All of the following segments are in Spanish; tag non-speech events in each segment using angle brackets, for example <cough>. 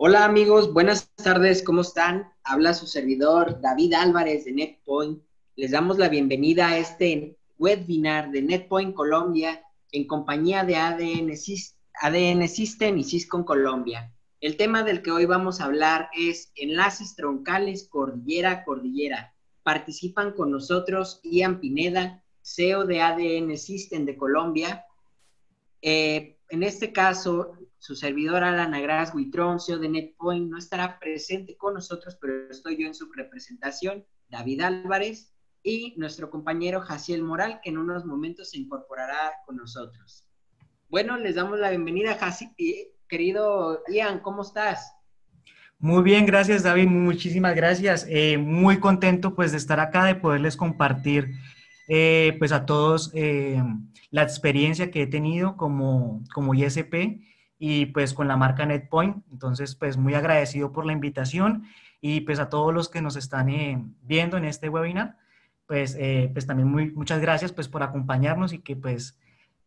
Hola amigos, buenas tardes, ¿cómo están? Habla su servidor David Álvarez de NetPoint. Les damos la bienvenida a este webinar de NetPoint Colombia en compañía de ADN, ADN System y Cisco Colombia. El tema del que hoy vamos a hablar es enlaces troncales cordillera cordillera. Participan con nosotros Ian Pineda, CEO de ADN System de Colombia. Eh, en este caso, su servidor Alan Agras Huitrón, CEO de NetPoint, no estará presente con nosotros, pero estoy yo en su representación, David Álvarez, y nuestro compañero Jaciel Moral, que en unos momentos se incorporará con nosotros. Bueno, les damos la bienvenida, Jaciel. Querido Ian, ¿cómo estás? Muy bien, gracias David, muchísimas gracias. Eh, muy contento pues de estar acá, de poderles compartir eh, pues a todos eh, la experiencia que he tenido como, como ISP y pues con la marca NetPoint. Entonces pues muy agradecido por la invitación y pues a todos los que nos están viendo en este webinar, pues, pues también muchas gracias pues por acompañarnos y que pues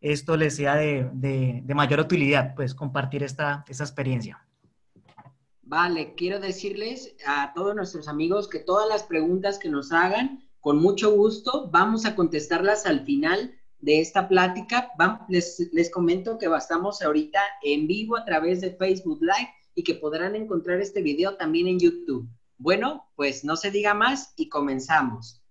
esto les sea de, de, mayor utilidad, pues compartir esta, esta experiencia. Vale, quiero decirles a todos nuestros amigos que todas las preguntas que nos hagan, con mucho gusto, vamos a contestarlas al final de esta plática. les, les comento que estamos ahorita en vivo a través de Facebook Live y que podrán encontrar este video también en YouTube. Bueno, pues no se diga más y comenzamos.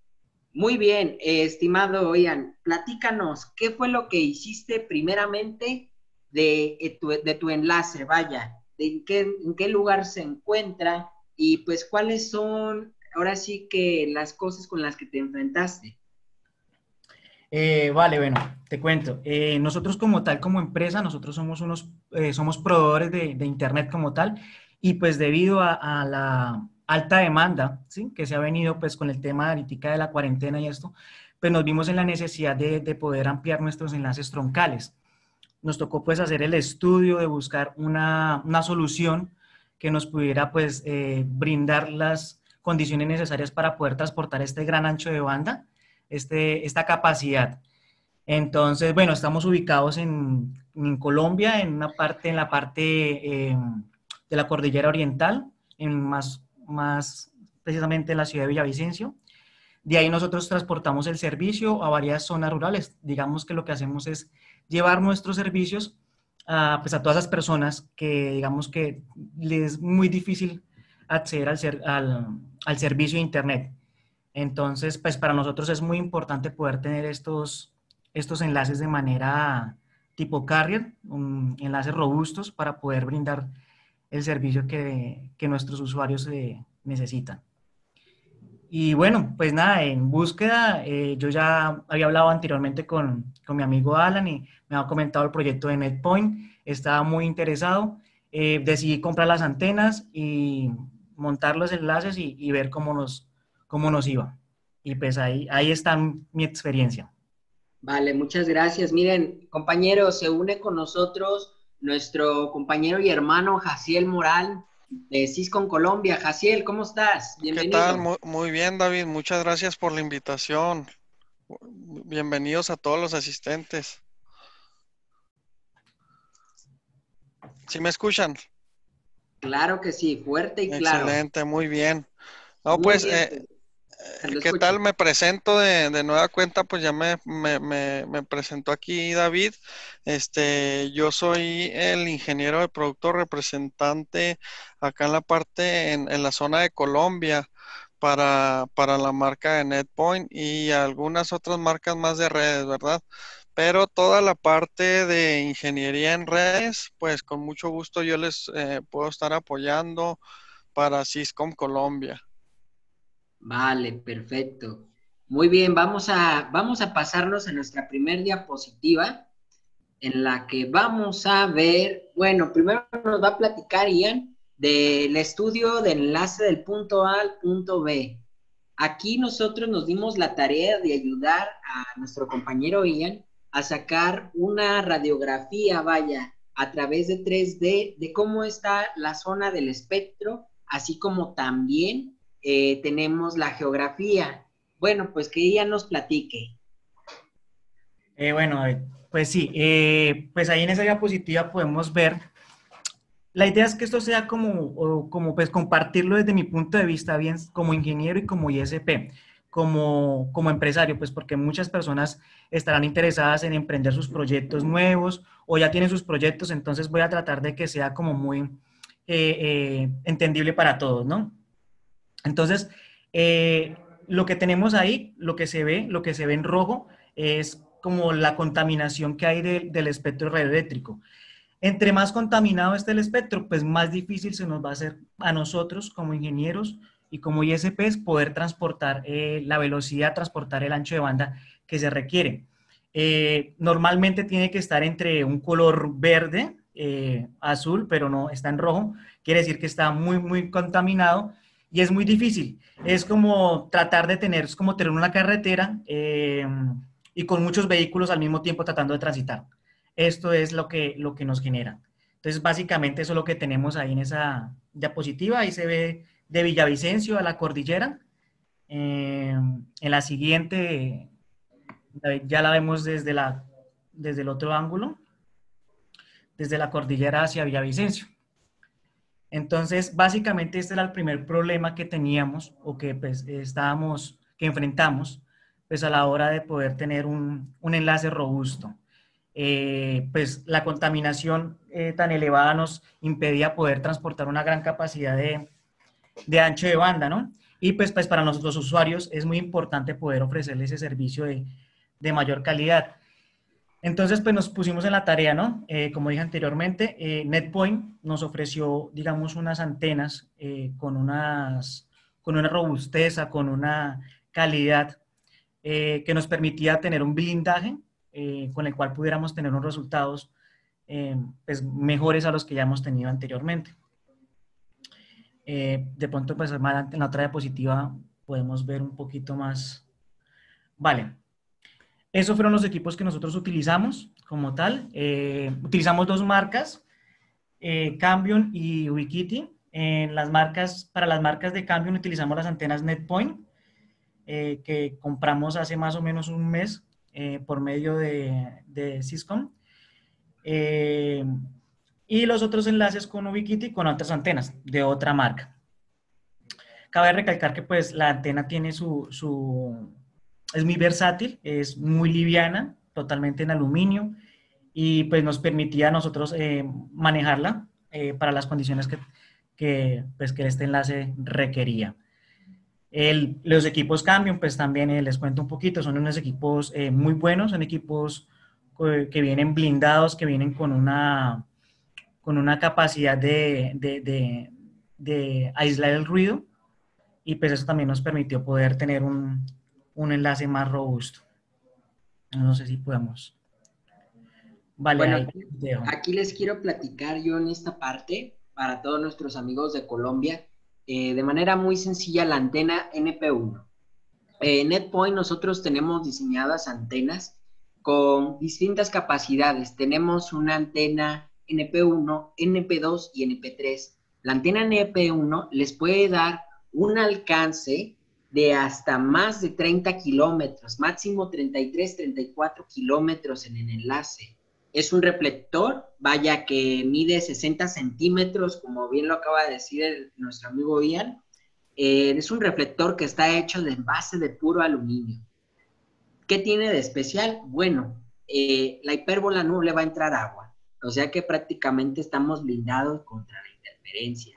Muy bien, estimado Ian, platícanos, ¿qué fue lo que hiciste primeramente de, eh, tu, de tu enlace? Vaya, en, qué, en qué lugar se encuentra y pues cuáles son ahora sí que las cosas con las que te enfrentaste. Eh, vale, bueno, te cuento. nosotros como tal, como empresa, nosotros somos unos, somos proveedores de, Internet como tal y pues debido a la alta demanda, ¿sí? que se ha venido pues con el tema de la cuarentena y esto, pues nos vimos en la necesidad de, de, poder ampliar nuestros enlaces troncales. Nos tocó pues hacer el estudio de buscar una, una solución que nos pudiera pues eh, brindar las condiciones necesarias para poder transportar este gran ancho de banda, este, esta capacidad. Entonces, bueno, estamos ubicados en, en Colombia, en una parte, en la parte eh, de la cordillera oriental, en más más precisamente en la ciudad de Villavicencio. De ahí nosotros transportamos el servicio a varias zonas rurales. Digamos que lo que hacemos es llevar nuestros servicios a, pues a todas las personas que digamos que les es muy difícil acceder al, ser, al, al, servicio de Internet. Entonces, pues para nosotros es muy importante poder tener estos, estos enlaces de manera tipo carrier, enlaces robustos para poder brindar el servicio que, que nuestros usuarios eh, necesitan. Y bueno, pues nada, en búsqueda, eh, yo ya había hablado anteriormente con, con, mi amigo Alan y me ha comentado el proyecto de NetPoint, estaba muy interesado, eh, decidí comprar las antenas y montar los enlaces y, ver cómo nos, cómo nos iba. Y pues ahí, ahí está mi experiencia. Vale, muchas gracias. Miren, compañeros, se une con nosotros nuestro compañero y hermano Jaciel Moral de Cisco Colombia. Jaciel, ¿cómo estás? Bienvenido. ¿Qué tal? Muy, bien, David. Muchas gracias por la invitación. Bienvenidos a todos los asistentes. ¿Sí me escuchan? Claro que sí, fuerte y claro. Excelente, muy bien. No, pues, eh, ¿Qué tal? Me presento de, nueva cuenta, pues ya me, me, presentó aquí David. Este, yo soy el ingeniero de producto representante acá en la parte, en, en la zona de Colombia para, para la marca de NetPoint y algunas otras marcas más de redes, ¿verdad? Pero toda la parte de ingeniería en redes, pues con mucho gusto yo les eh, puedo estar apoyando para Ciscom Colombia. Vale, perfecto. Muy bien, vamos a, vamos a pasarnos a nuestra primer diapositiva en la que vamos a ver, bueno, primero nos va a platicar Ian del estudio de enlace del punto A al punto B. Aquí nosotros nos dimos la tarea de ayudar a nuestro compañero Ian a sacar una radiografía, vaya, a través de 3D de cómo está la zona del espectro, así como también eh, tenemos la geografía. Bueno, pues que ella nos platique. Eh, bueno, pues sí, eh, pues ahí en esa diapositiva podemos ver la idea es que esto sea como, como pues compartirlo desde mi punto de vista, bien como ingeniero y como ISP, como, como empresario, pues porque muchas personas estarán interesadas en emprender sus proyectos nuevos o ya tienen sus proyectos, entonces voy a tratar de que sea como muy entendible para todos, ¿no? Entonces, eh, lo que tenemos ahí, lo que se ve, lo que se ve en rojo, es como la contaminación que hay del espectro radioeléctrico. Entre más contaminado esté el espectro, pues más difícil se nos va a hacer a nosotros como ingenieros y como ISPs poder transportar eh, la velocidad, transportar el ancho de banda que se requiere. Eh, normalmente tiene que estar entre un color verde, azul, pero no está en rojo. Quiere decir que está muy, muy contaminado y es muy difícil. Es como tratar de tener, es como tener una carretera y con muchos vehículos al mismo tiempo tratando de transitar. Esto es lo que, lo que nos genera. Entonces, básicamente eso es lo que tenemos ahí en esa diapositiva. Ahí se ve de Villavicencio a la cordillera. Eh, en la siguiente, ya la vemos desde, la, desde el otro ángulo, desde la cordillera hacia Villavicencio. Entonces, básicamente este era el primer problema que teníamos o que pues, estábamos, que enfrentamos, pues a la hora de poder tener un, enlace robusto. Eh, pues la contaminación eh, tan elevada nos impedía poder transportar una gran capacidad de, ancho de banda, ¿no? Y pues, pues para nosotros los usuarios es muy importante poder ofrecerles ese servicio de mayor calidad. Entonces, pues nos pusimos en la tarea, ¿no? Eh, como dije anteriormente, NetPoint nos ofreció, digamos, unas antenas con, unas, con una robusteza, con una calidad que nos permitía tener un blindaje eh, con el cual pudiéramos tener unos resultados eh, pues, mejores a los que ya hemos tenido anteriormente. Eh, de pronto, pues en la otra diapositiva podemos ver un poquito más. Vale. Esos fueron los equipos que nosotros utilizamos como tal. utilizamos dos marcas, Cambion y Wikiti. En las marcas, para las marcas de Cambion utilizamos las antenas NetPoint, que compramos hace más o menos un mes eh, por medio de, de. Eh, y los otros enlaces con Ubiquiti con otras antenas de otra marca. Cabe recalcar que pues la antena tiene su, su es muy versátil, es muy liviana, totalmente en aluminio y pues nos permitía a nosotros eh, manejarla para las condiciones que, que, pues, que este enlace requería. Los equipos cambian, pues también eh, les cuento un poquito, son unos equipos eh, muy buenos, son equipos eh, que vienen blindados, que vienen con una, con una capacidad de, de, de, aislar el ruido y pues eso también nos permitió poder tener un, un enlace más robusto. No sé si podemos. Vale, bueno, aquí les quiero platicar yo en esta parte para todos nuestros amigos de Colombia eh, de manera muy sencilla la antena NP1. En NetPoint nosotros tenemos diseñadas antenas con distintas capacidades. Tenemos una antena NP1, NP2 y NP3. La antena NP1 les puede dar un alcance de hasta más de 30 kilómetros, máximo 33, 34 kilómetros en el enlace. Es un reflector, vaya que mide 60 centímetros, como bien lo acaba de decir nuestro amigo Ian. Eh, es un reflector que está hecho de base de puro aluminio. ¿Qué tiene de especial? Bueno, eh, la hipérbola no va a entrar agua, o sea que prácticamente estamos blindados contra la interferencia.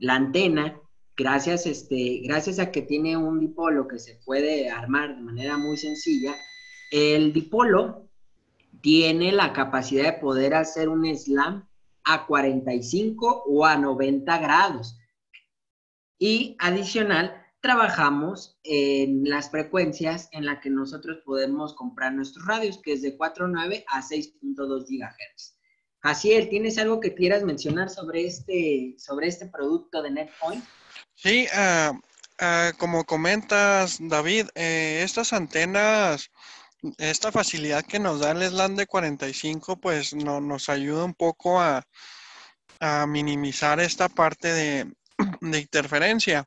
La antena, gracias, este, gracias a que tiene un dipolo que se puede armar de manera muy sencilla, el dipolo tiene la capacidad de poder hacer un slam a 45 o a 90 grados. Y adicional, trabajamos en las frecuencias en las que nosotros podemos comprar nuestros radios, que es de 4.9 a 6.2 GHz. Jaciel, ¿tienes algo que quieras mencionar sobre este, sobre este producto de NetPoint? Sí, ah, ah, como comentas, David, eh, estas antenas esta facilidad que nos da el SLAM de 45, pues no, nos ayuda un poco a, minimizar esta parte de, <clears throat> interferencia.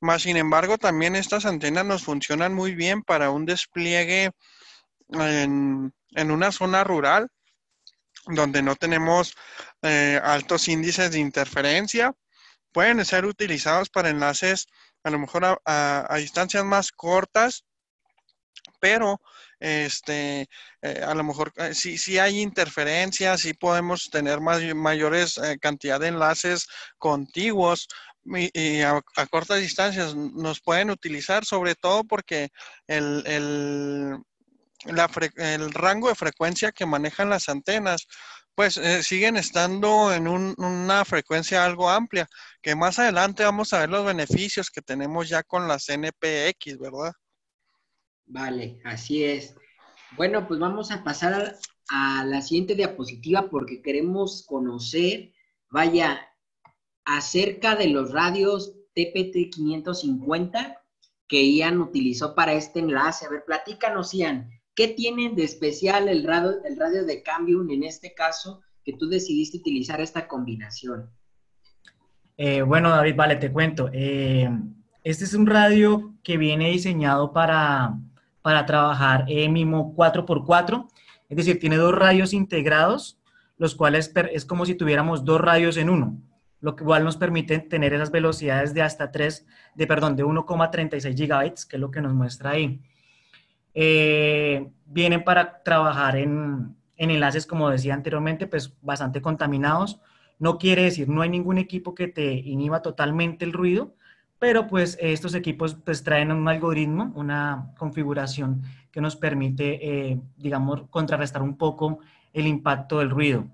Más sin embargo, también estas antenas nos funcionan muy bien para un despliegue en, una zona rural donde no tenemos eh, altos índices de interferencia. Pueden ser utilizados para enlaces a lo mejor a, distancias más cortas, pero este, eh, a lo mejor eh, si, hay interferencias, si podemos tener más, mayores cantidad de enlaces contiguos y, a, cortas distancias nos pueden utilizar, sobre todo porque el, el rango de frecuencia que manejan las antenas, pues eh, siguen estando en una frecuencia algo amplia, que más adelante vamos a ver los beneficios que tenemos ya con las NPX, ¿verdad? Vale, así es. Bueno, pues vamos a pasar a la siguiente diapositiva porque queremos conocer, vaya, acerca de los radios TPT 550 que Ian utilizó para este enlace. A ver, platícanos, Ian, ¿Qué tiene de especial el radio, el radio de Cambium en este caso que tú decidiste utilizar esta combinación? Eh, bueno, David, vale, te cuento. Eh, este es un radio que viene diseñado para, para trabajar en MIMO 4x4, es decir, tiene dos radios integrados, los cuales es como si tuviéramos dos radios en uno, lo igual nos permite tener esas velocidades de hasta 3, de perdón, de 1,36 gigabytes, que es lo que nos muestra ahí. Eh, vienen para trabajar en, enlaces, como decía anteriormente, pues bastante contaminados. No quiere decir, no hay ningún equipo que te inhiba totalmente el ruido, pero pues estos equipos pues traen un algoritmo, una configuración que nos permite, eh, digamos, contrarrestar un poco el impacto del ruido.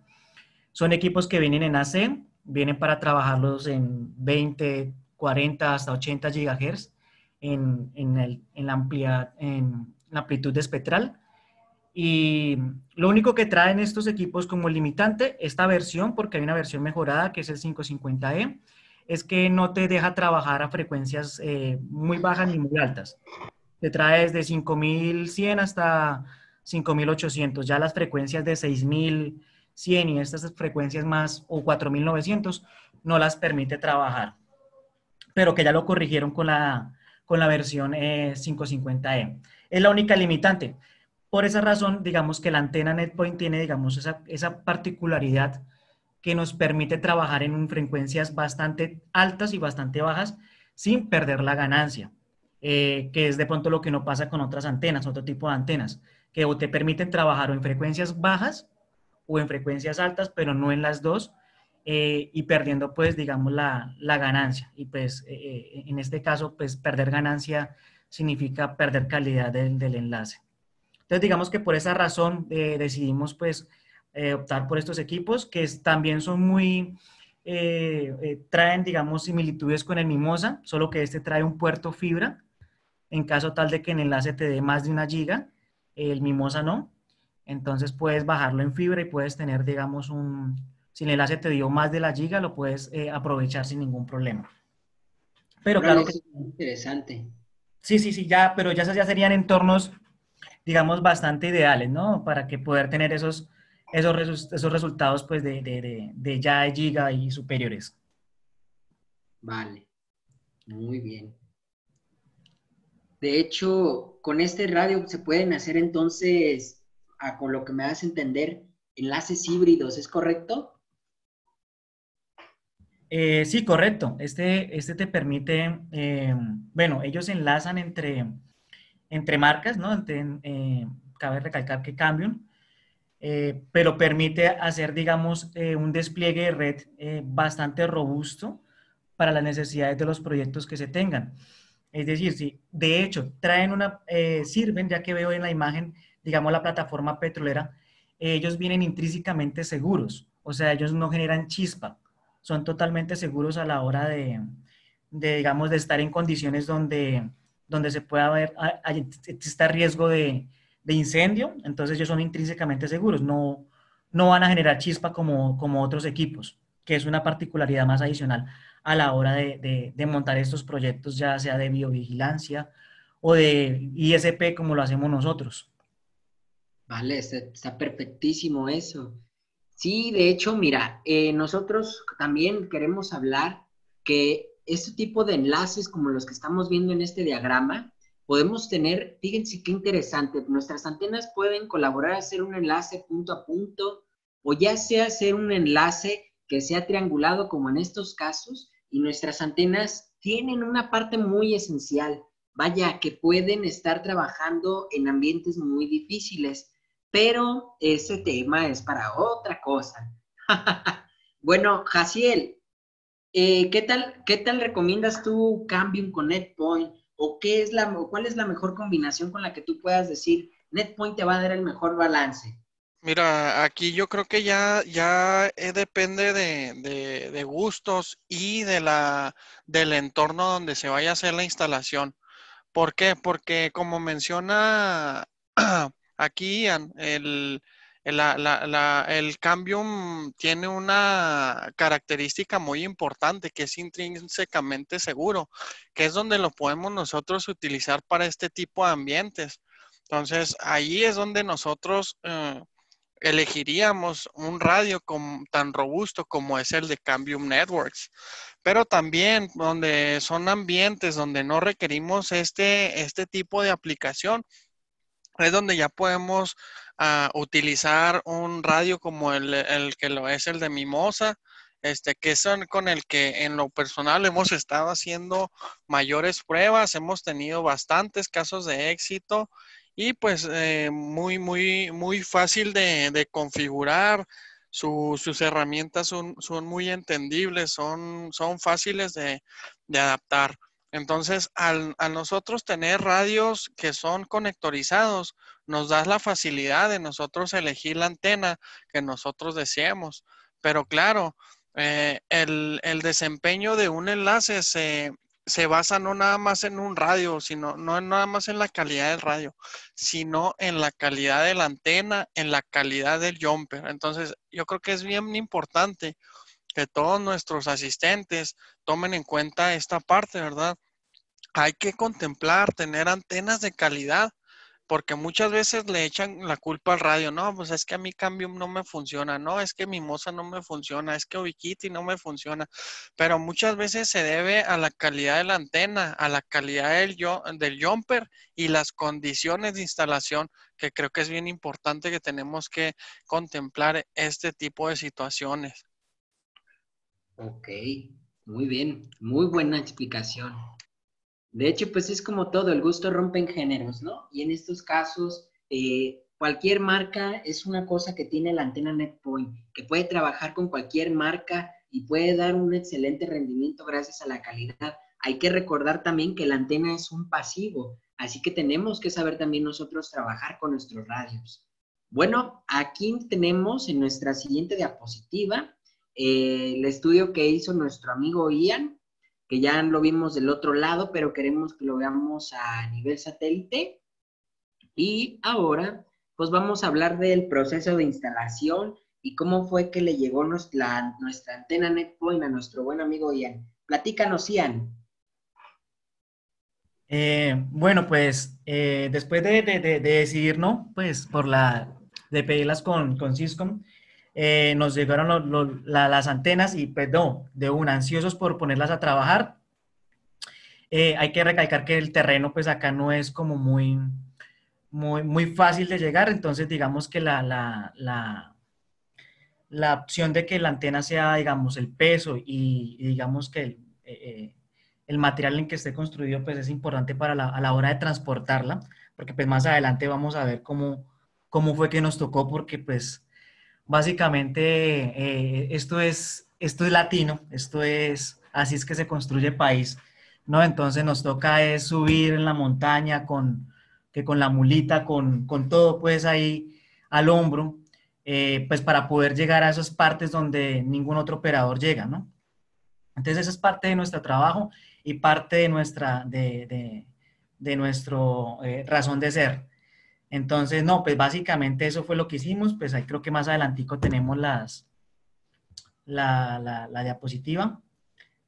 Son equipos que vienen en AC, vienen para trabajarlos en 20, 40 hasta 80 GHz en, en, el, en la amplia, en, la amplitud espectral. Y lo único que traen estos equipos como limitante, esta versión, porque hay una versión mejorada que es el 550E, es que no te deja trabajar a frecuencias eh, muy bajas ni muy altas. Te trae desde 5100 hasta 5800. Ya las frecuencias de 6100 y estas frecuencias más o 4900 no las permite trabajar. Pero que ya lo corrigieron con la, con la versión 550E. Es la única limitante. Por esa razón, digamos que la antena NetPoint tiene, digamos, esa, particularidad que nos permite trabajar en frecuencias bastante altas y bastante bajas sin perder la ganancia, eh, que es de pronto lo que no pasa con otras antenas, otro tipo de antenas, que te permiten trabajar en frecuencias bajas o en frecuencias altas, pero no en las dos, eh, y perdiendo, pues, digamos, la, ganancia. Y pues, eh, en este caso, pues, perder ganancia significa perder calidad del, enlace. Entonces, digamos que por esa razón eh, decidimos pues eh, optar por estos equipos que también son muy, eh, traen digamos similitudes con el Mimosa, solo que este trae un puerto fibra, en caso tal de que el enlace te dé más de una giga, el Mimosa no. Entonces puedes bajarlo en fibra y puedes tener digamos un, si el enlace te dio más de la giga, lo puedes aprovechar sin ningún problema. Pero claro que... Interesante. Sí, sí, sí, ya, pero ya, ya serían entornos, digamos, bastante ideales, ¿no? Para que poder tener esos, esos, esos resultados, pues, de, de, de, ya de giga y superiores. Vale, muy bien. De hecho, con este radio se pueden hacer entonces, con lo que me das a entender, enlaces híbridos, ¿es correcto? Eh, sí, correcto. Este, este te permite, eh, bueno, ellos enlazan entre, entre marcas, ¿no? Eh, cabe recalcar que cambian, pero permite hacer, digamos, un despliegue de red bastante robusto para las necesidades de los proyectos que se tengan. Es decir, si de hecho traen una, sirven, ya que veo en la imagen, digamos, la plataforma petrolera, ellos vienen intrínsecamente seguros, o sea, ellos no generan chispa son totalmente seguros a la hora de, digamos, de estar en condiciones donde, donde se pueda haber, exista riesgo de, incendio, entonces ellos son intrínsecamente seguros, no, no van a generar chispa como, como otros equipos, que es una particularidad más adicional a la hora de, montar estos proyectos, ya sea de biovigilancia o de ISP como lo hacemos nosotros. Vale, está perfectísimo eso. Sí, de hecho, mira, eh, nosotros también queremos hablar que este tipo de enlaces como los que estamos viendo en este diagrama, podemos tener, fíjense qué interesante, nuestras antenas pueden colaborar a hacer un enlace punto a punto, o ya sea hacer un enlace que sea triangulado como en estos casos y nuestras antenas tienen una parte muy esencial. Vaya, que pueden estar trabajando en ambientes muy difíciles, pero ese tema es para otra cosa. <laughs> bueno, Jaciel, eh, ¿qué, tal, ¿qué tal recomiendas tú Cambium con NetPoint? ¿O qué es la, cuál es la mejor combinación con la que tú puedas decir NetPoint te va a dar el mejor balance? Mira, aquí yo creo que ya, ya eh, depende de, gustos y de la, del entorno donde se vaya a hacer la instalación. ¿Por qué? Porque como menciona <clears throat> aquí el, el Cambium tiene una característica muy importante que es intrínsecamente seguro, que es donde lo podemos nosotros utilizar para este tipo de ambientes. Entonces, ahí es donde nosotros... Eh, elegiríamos un radio tan robusto como es el de Cambium Networks, pero también donde son ambientes donde no requerimos este, este tipo de aplicación, es donde ya podemos ah, utilizar un radio como el, que lo es el de Mimosa, este, que son con el que en lo personal hemos estado haciendo mayores pruebas, hemos tenido bastantes casos de éxito y pues eh, muy, muy, muy fácil de, configurar. sus herramientas son, son, muy entendibles, son, son fáciles de, adaptar. Entonces, al, nosotros tener radios que son conectorizados, nos da la facilidad de nosotros elegir la antena que nosotros deseemos. Pero claro, eh, el, el, desempeño de un enlace se, se basa no nada más en un radio, sino no nada más en la calidad del radio, sino en la calidad de la antena, en la calidad del jumper. Entonces, yo creo que es bien importante que todos nuestros asistentes tomen en cuenta esta parte, ¿verdad? Hay que contemplar tener antenas de calidad porque muchas veces le echan la culpa al radio, no, pues es que a mi cambio no me funciona, no, es que mi moza no me funciona, es que Ubiquiti no me funciona, pero muchas veces se debe a la calidad de la antena, a la calidad del, del jumper y las condiciones de instalación, que creo que es bien importante que tenemos que contemplar este tipo de situaciones. Ok, muy bien, muy buena explicación. De hecho, pues es como todo, el gusto rompe en géneros, ¿no? Y en estos casos, eh, cualquier marca es una cosa que tiene la antena NetPoint, que puede trabajar con cualquier marca y puede dar un excelente rendimiento gracias a la calidad. Hay que recordar también que la antena es un pasivo, así que tenemos que saber también nosotros trabajar con nuestros radios. Bueno, aquí tenemos en nuestra siguiente diapositiva eh, el estudio que hizo nuestro amigo Ian que ya lo vimos del otro lado, pero queremos que lo veamos a nivel satélite. Y ahora, pues vamos a hablar del proceso de instalación y cómo fue que le llegó nuestra, antena NetPoint a nuestro buen amigo Ian. Platícanos, Ian. Eh, bueno, pues eh, después de, decidir, ¿no? Pues por la, de pedirlas con, con eh, nos llegaron las antenas y perdón, de un ansiosos por ponerlas a trabajar. Eh, hay que recalcar que el terreno pues acá no es como muy, muy, muy fácil de llegar, entonces digamos que la, la, la, la opción de que la antena sea, digamos, el peso y, digamos que el, eh, el, material en que esté construido pues es importante para la, a la hora de transportarla, porque pues más adelante vamos a ver cómo, cómo fue que nos tocó, porque pues Básicamente, eh, esto, es, esto es latino, esto es, así es que se construye país, ¿no? Entonces nos toca es subir en la montaña con, que con la mulita, con, con todo pues ahí al hombro, eh, pues para poder llegar a esas partes donde ningún otro operador llega, ¿no? Entonces esa es parte de nuestro trabajo y parte de nuestra, de, de, de nuestro eh, razón de ser. Entonces, no, pues básicamente eso fue lo que hicimos, pues ahí creo que más adelantico tenemos las, la, la, diapositiva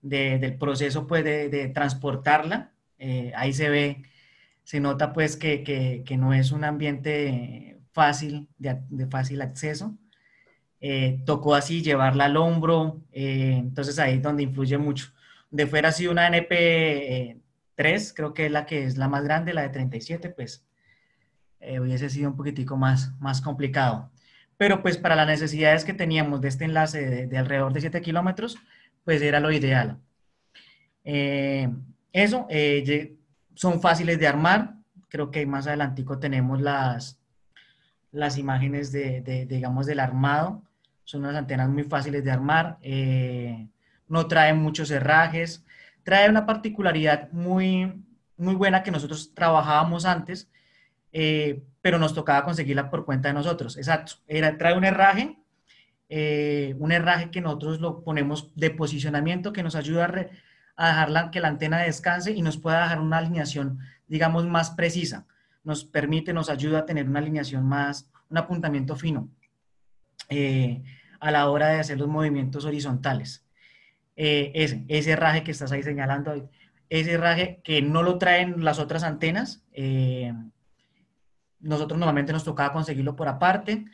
del proceso pues de, transportarla. Eh, ahí se ve, se nota pues que, que, no es un ambiente fácil, de, fácil acceso. Eh, tocó así llevarla al hombro, eh, entonces ahí es donde influye mucho. De fuera así una NP3, creo que es la que es la más grande, la de 37, pues eh, hubiese sido un poquitico más, más complicado. pero pues para las necesidades que teníamos de este enlace de, alrededor de 7 kilómetros, pues era lo ideal. Eh, eso, eh, son fáciles de armar, creo que más adelantico tenemos las, las imágenes de, digamos, del armado, son unas antenas muy fáciles de armar, eh, no traen muchos herrajes, trae una particularidad muy, muy buena que nosotros trabajábamos antes, eh, pero nos tocaba conseguirla por cuenta de nosotros. Exacto. Era, trae un herraje, eh, un herraje que nosotros lo ponemos de posicionamiento que nos ayuda a, dejar que la antena descanse y nos pueda dejar una alineación, digamos, más precisa. Nos permite, nos ayuda a tener una alineación más, un apuntamiento fino eh, a la hora de hacer los movimientos horizontales. ese, ese herraje que estás ahí señalando, ese herraje que no lo traen las otras antenas, nosotros normalmente nos tocaba conseguirlo por aparte.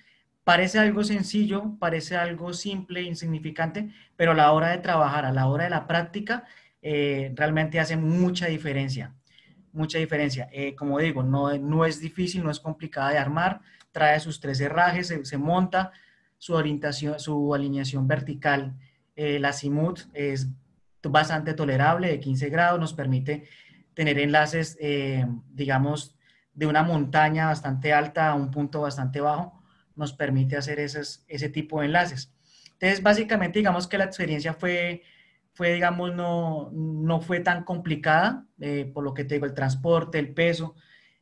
Parece algo sencillo, parece algo simple, insignificante, pero a la hora de trabajar, a la hora de la práctica, eh, realmente hace mucha diferencia. Mucha diferencia. Eh, como digo, no, no es difícil, no es complicada de armar. Trae sus tres herrajes, se, monta su orientación, su alineación vertical. Eh, la Simut es bastante tolerable, de 15 grados, nos permite tener enlaces, digamos, de una montaña bastante alta a un punto bastante bajo, nos permite hacer ese tipo de enlaces. Entonces, básicamente, digamos que la experiencia fue, fue digamos, no, no fue tan complicada, eh, por lo que te digo, el transporte, el peso,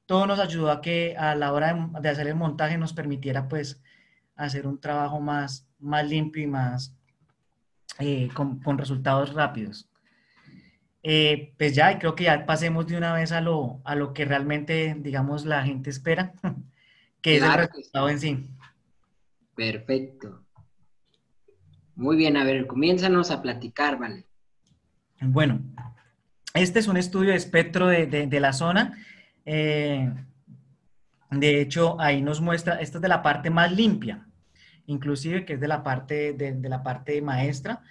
todo nos ayudó a que a la hora de, hacer el montaje nos permitiera, pues, hacer un trabajo más, más limpio y más, eh, con resultados rápidos. Eh, pues ya, creo que ya pasemos de una vez a lo, a lo que realmente, digamos, la gente espera, <laughs> que es el resultado en sí. Perfecto. Muy bien, a ver, comiénzanos a platicar, ¿vale? Bueno, este es un estudio de espectro de, la zona. Eh, de hecho, ahí nos muestra, esta es de la parte más limpia, inclusive que es de la parte, de, la parte maestra.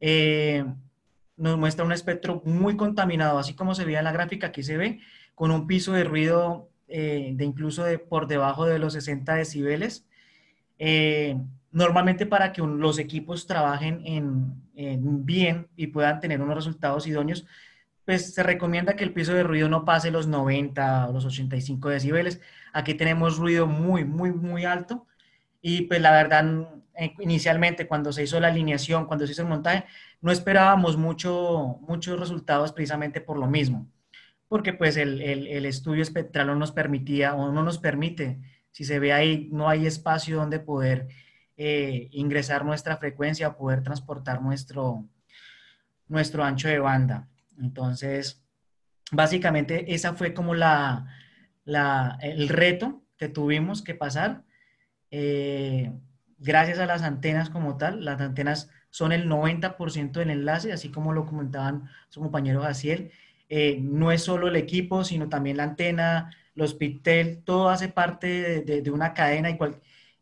Eh, nos muestra un espectro muy contaminado, así como se veía en la gráfica, aquí se ve, con un piso de ruido eh, de incluso de por debajo de los 60 decibeles. Eh, normalmente para que los equipos trabajen en, bien y puedan tener unos resultados idóneos, pues se recomienda que el piso de ruido no pase los 90 o los 85 decibeles. Aquí tenemos ruido muy, muy, muy alto y pues la verdad, inicialmente cuando se hizo la alineación, cuando se hizo el montaje, no esperábamos mucho, muchos resultados precisamente por lo mismo, porque pues el, estudio espectral no nos permitía o no nos permite, si se ve ahí, no hay espacio donde poder eh, ingresar nuestra frecuencia poder transportar nuestro, nuestro ancho de banda. Entonces, básicamente esa fue como la, el reto que tuvimos que pasar. Eh, gracias a las antenas como tal, las antenas son el 90% del enlace, así como lo comentaban su compañero Jaciel. Eh, no es solo el equipo, sino también la antena, los pigtails, todo hace parte de, una cadena y,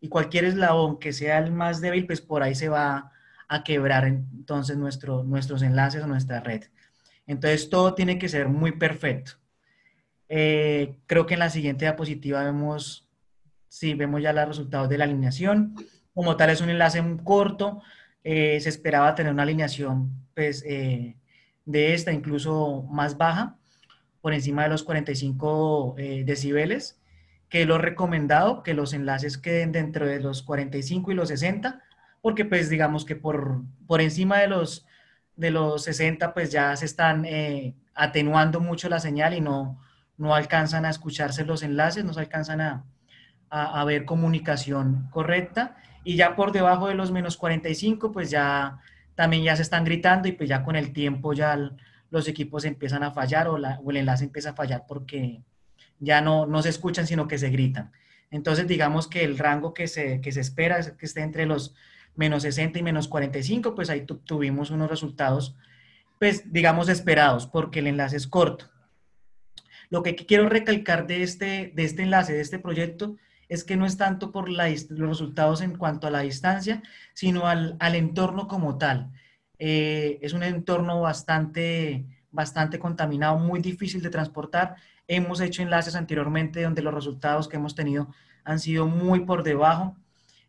y, cualquier eslabón que sea el más débil, pues por ahí se va a quebrar entonces nuestro, nuestros enlaces o nuestra red. Entonces todo tiene que ser muy perfecto. Eh, creo que en la siguiente diapositiva vemos, sí, vemos ya los resultados de la alineación. Como tal es un enlace corto, eh, se esperaba tener una alineación pues, eh, de esta incluso más baja, por encima de los 45 eh, decibeles, que lo recomendado que los enlaces queden dentro de los 45 y los 60, porque pues digamos que por, por encima de los, de los 60 pues ya se están atenuando mucho la señal y no, no alcanzan a escucharse los enlaces, no se alcanzan a, a, a ver comunicación correcta y ya por debajo de los menos 45, pues ya también ya se están gritando y pues ya con el tiempo ya los equipos empiezan a fallar o, la, el enlace empieza a fallar porque ya no, no se escuchan, sino que se gritan. Entonces, digamos que el rango que se, que se espera es que esté entre los menos 60 y menos 45, pues ahí tuvimos unos resultados, pues digamos esperados, porque el enlace es corto. Lo que quiero recalcar de este, de este enlace, de este proyecto, es que no es tanto por los resultados en cuanto a la distancia, sino al, entorno como tal. Eh, es un entorno bastante, bastante contaminado, muy difícil de transportar. Hemos hecho enlaces anteriormente donde los resultados que hemos tenido han sido muy por debajo.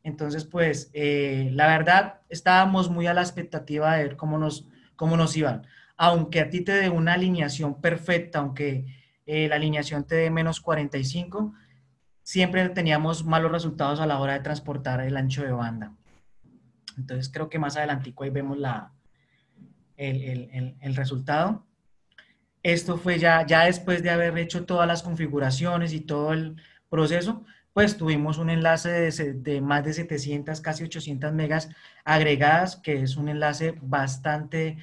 Entonces, pues, eh, la verdad, estábamos muy a la expectativa de ver cómo nos, cómo nos iban. Aunque a ti te dé una alineación perfecta, aunque eh, la alineación te dé menos 45, siempre teníamos malos resultados a la hora de transportar el ancho de banda. Entonces, creo que más adelantico ahí vemos la, el, el, resultado. Esto fue ya, ya después de haber hecho todas las configuraciones y todo el proceso, pues tuvimos un enlace de, más de 700, casi 800 megas agregadas, que es un enlace bastante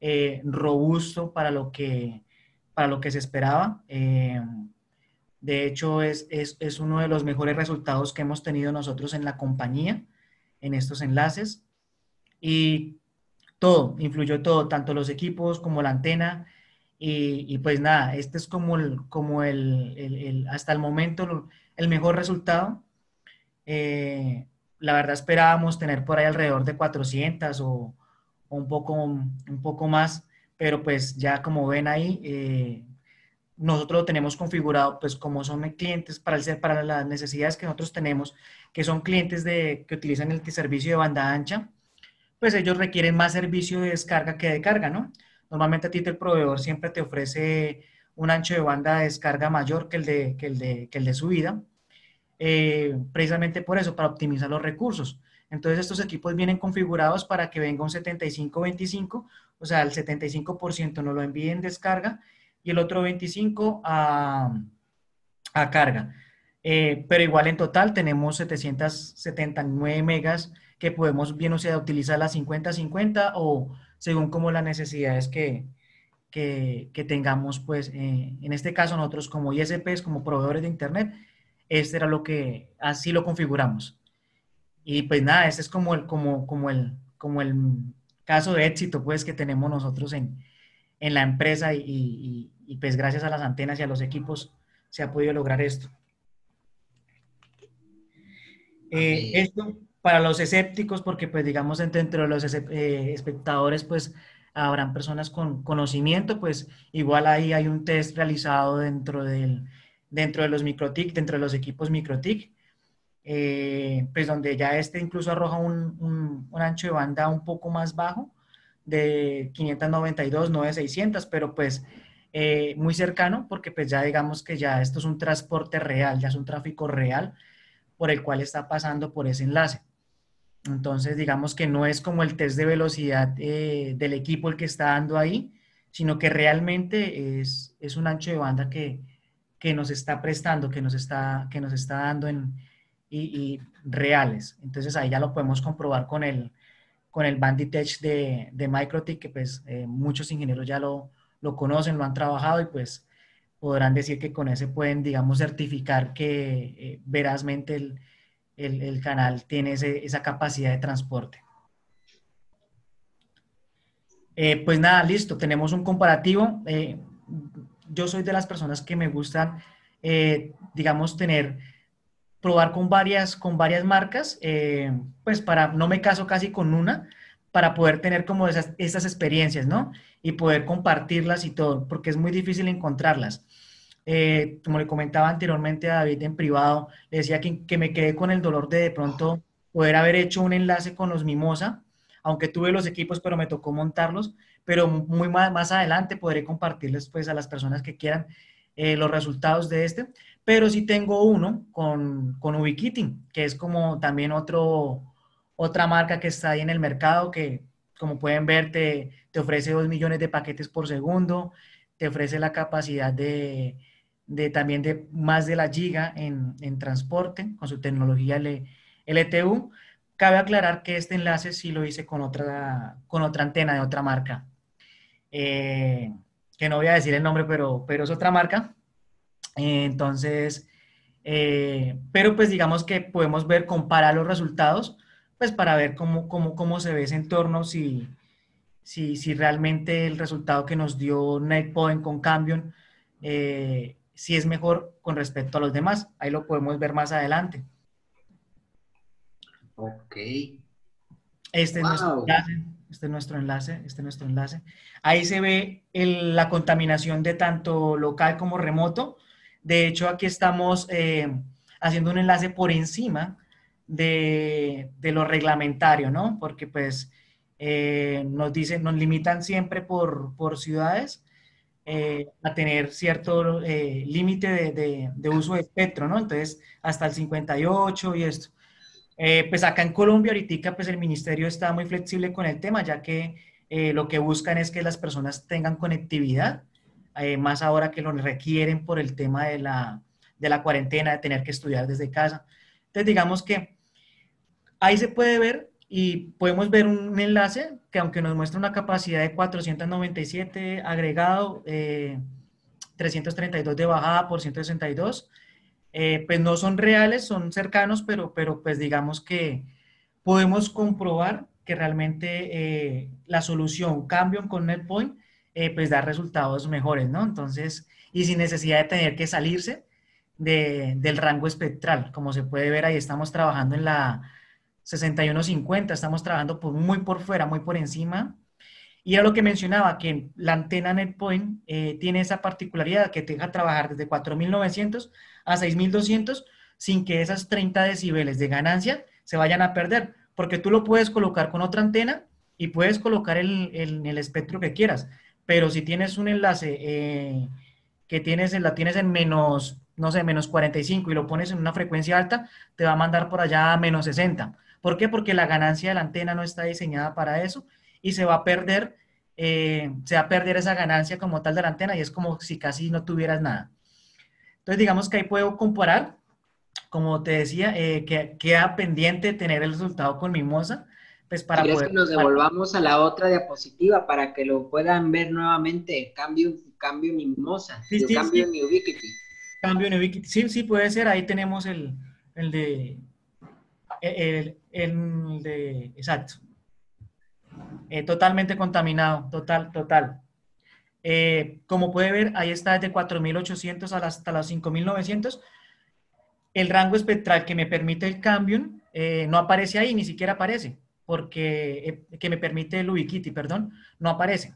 eh, robusto para lo, que, para lo que se esperaba. Eh, de hecho, es, es, es, uno de los mejores resultados que hemos tenido nosotros en la compañía, en estos enlaces. Y todo, influyó todo, tanto los equipos como la antena. Y, pues nada, este es como el, como el, hasta el momento el mejor resultado. Eh, la verdad esperábamos tener por ahí alrededor de 400 o, un, poco, un poco más, pero pues ya como ven ahí, eh, nosotros lo tenemos configurado, pues como son clientes para, el, para las necesidades que nosotros tenemos, que son clientes de, que utilizan el servicio de banda ancha, pues ellos requieren más servicio de descarga que de carga, ¿no? Normalmente a ti el proveedor siempre te ofrece un ancho de banda de descarga mayor que el de, que el de, que el de subida, eh, precisamente por eso, para optimizar los recursos. Entonces estos equipos vienen configurados para que venga un 75-25, o sea, el 75% nos lo envíe en descarga y el otro 25% a, a carga. Eh, pero igual en total tenemos 779 megas que podemos bien o sea utilizar las 50-50 o según como las necesidades que, que, tengamos, pues, eh, en este caso nosotros como ISPs, como proveedores de Internet, este era lo que, así lo configuramos. Y pues nada, este es como el, como, el, como el caso de éxito, pues, que tenemos nosotros en, en la empresa y, pues gracias a las antenas y a los equipos se ha podido lograr esto. Eh, esto para los escépticos, porque pues digamos dentro de los eh, espectadores, pues habrán personas con conocimiento, pues igual ahí hay un test realizado dentro, del, dentro de los microtic, dentro de los equipos microtic, eh, pues donde ya este incluso arroja un, un, ancho de banda un poco más bajo, de 592, no de 600, pero pues eh, muy cercano, porque pues ya digamos que ya esto es un transporte real, ya es un tráfico real por el cual está pasando por ese enlace. Entonces, digamos que no es como el test de velocidad eh, del equipo el que está dando ahí, sino que realmente es, es un ancho de banda que, que, nos está prestando, que nos está, que nos está dando en, y, reales. Entonces, ahí ya lo podemos comprobar con el, con el Banditech de, de MicroTik, que pues eh, muchos ingenieros ya lo, lo conocen, lo han trabajado y pues podrán decir que con ese pueden, digamos, certificar que eh, verazmente el el, canal tiene esa capacidad de transporte. Eh, pues nada, listo, tenemos un comparativo. Eh, yo soy de las personas que me gustan, digamos, tener, probar con varias, con varias marcas, pues para, no me caso casi con una, para poder tener como esas, esas experiencias, ¿no? Y poder compartirlas y todo, porque es muy difícil encontrarlas. Eh, como le comentaba anteriormente a David en privado, le decía que, que, me quedé con el dolor de de pronto poder haber hecho un enlace con los Mimosa, aunque tuve los equipos, pero me tocó montarlos, pero muy más, más adelante podré compartirles pues a las personas que quieran eh, los resultados de este, pero sí tengo uno con, con Ubiquiti, que es como también otro, otra marca que está ahí en el mercado, que como pueden ver te, te ofrece 2 millones de paquetes por segundo, te ofrece la capacidad de, de también de más de la giga en, en transporte con su tecnología LTU. Cabe aclarar que este enlace sí lo hice con otra, con otra antena de otra marca, eh, que no voy a decir el nombre, pero, pero es otra marca. entonces, eh, pero pues digamos que podemos ver, comparar los resultados, pues para ver cómo, cómo, cómo se ve ese entorno, si, si, si realmente el resultado que nos dio NetPoint con Cambion eh, si es mejor con respecto a los demás. Ahí lo podemos ver más adelante. Ok. Este, es nuestro enlace, este es nuestro enlace, este es nuestro enlace. Ahí se ve la contaminación de tanto local como remoto. De hecho, aquí estamos eh, haciendo un enlace por encima de, lo reglamentario, ¿no? Porque pues eh, nos dicen, nos limitan siempre por, por ciudades eh, a tener cierto eh, límite de, de, uso de espectro, ¿no? Entonces, hasta el 58 y esto. pues acá en Colombia ahorita pues el ministerio está muy flexible con el tema, ya que lo que buscan es que las personas tengan conectividad, más ahora que lo requieren por el tema de la, de la cuarentena, de tener que estudiar desde casa. Entonces, digamos que ahí se puede ver y podemos ver un enlace que aunque nos muestra una capacidad de 497 agregado, 332 eh, de bajada por 162, eh, pues no son reales, son cercanos, pero, pero pues digamos que podemos comprobar que realmente eh, la solución cambio con NetPoint pues da resultados mejores, ¿no? Entonces, y sin necesidad de tener que salirse, del rango espectral. Como se puede ver, ahí estamos trabajando en la 6150, estamos trabajando muy por fuera, muy por encima. Y era lo que mencionaba, que la antena NetPoint eh, tiene esa particularidad que te deja trabajar desde 4900 a 6200 sin que esas 30 decibeles de ganancia se vayan a perder, porque tú lo puedes colocar con otra antena y puedes colocar el, el, espectro que quieras, pero si tienes un enlace eh, que tienes, la tienes en menos no sé, menos 45 y lo pones en una frecuencia alta, te va a mandar por allá a menos 60. ¿Por qué? Porque la ganancia de la antena no está diseñada para eso y se va a perder, eh, se va a perder esa ganancia como tal de la antena y es como si casi no tuvieras nada. Entonces, digamos que ahí puedo comparar, como te decía, eh, que queda pendiente tener el resultado con Mimosa, pues para poder... que nos devolvamos a la otra diapositiva para que lo puedan ver nuevamente? Cambio, cambio Mimosa, cambio mi Ubiquiti. Cambio en Ubiquiti. Sí, sí, puede ser. Ahí tenemos el, el de. El, el, de. Exacto. Eh, totalmente contaminado. Total, total. Eh, como puede ver, ahí está desde 4.800 hasta las 5.900. El rango espectral que me permite el cambio eh, no aparece ahí, ni siquiera aparece, porque que me permite el Ubiquiti, perdón, no aparece.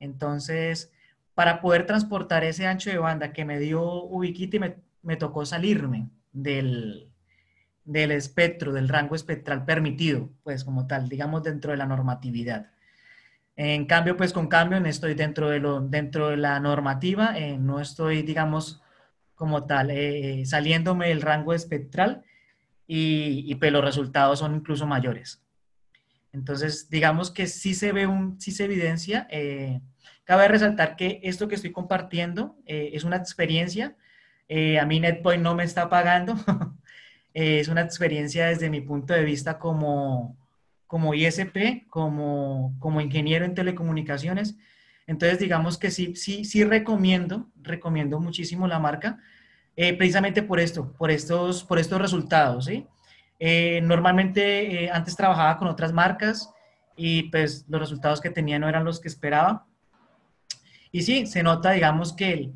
Entonces, para poder transportar ese ancho de banda que me dio Ubiquiti, me, me tocó salirme del, del espectro, del rango espectral permitido, pues como tal, digamos dentro de la normatividad. En cambio, pues con cambio estoy dentro de, lo, dentro de la normativa, eh, no estoy, digamos, como tal, eh, saliéndome del rango espectral y, y, pues los resultados son incluso mayores. Entonces, digamos que sí se ve un, sí se evidencia eh, Cabe resaltar que esto que estoy compartiendo eh, es una experiencia. Eh, a mí NetPoint no me está pagando. <laughs> Eh, es una experiencia desde mi punto de vista como, como ISP, como, como ingeniero en telecomunicaciones. Entonces, digamos que sí, sí, sí recomiendo, recomiendo muchísimo la marca, precisamente por esto, por estos, por estos resultados. ¿sí? normalmente antes trabajaba con otras marcas y pues los resultados que tenía no eran los que esperaba y sí, se nota, digamos, que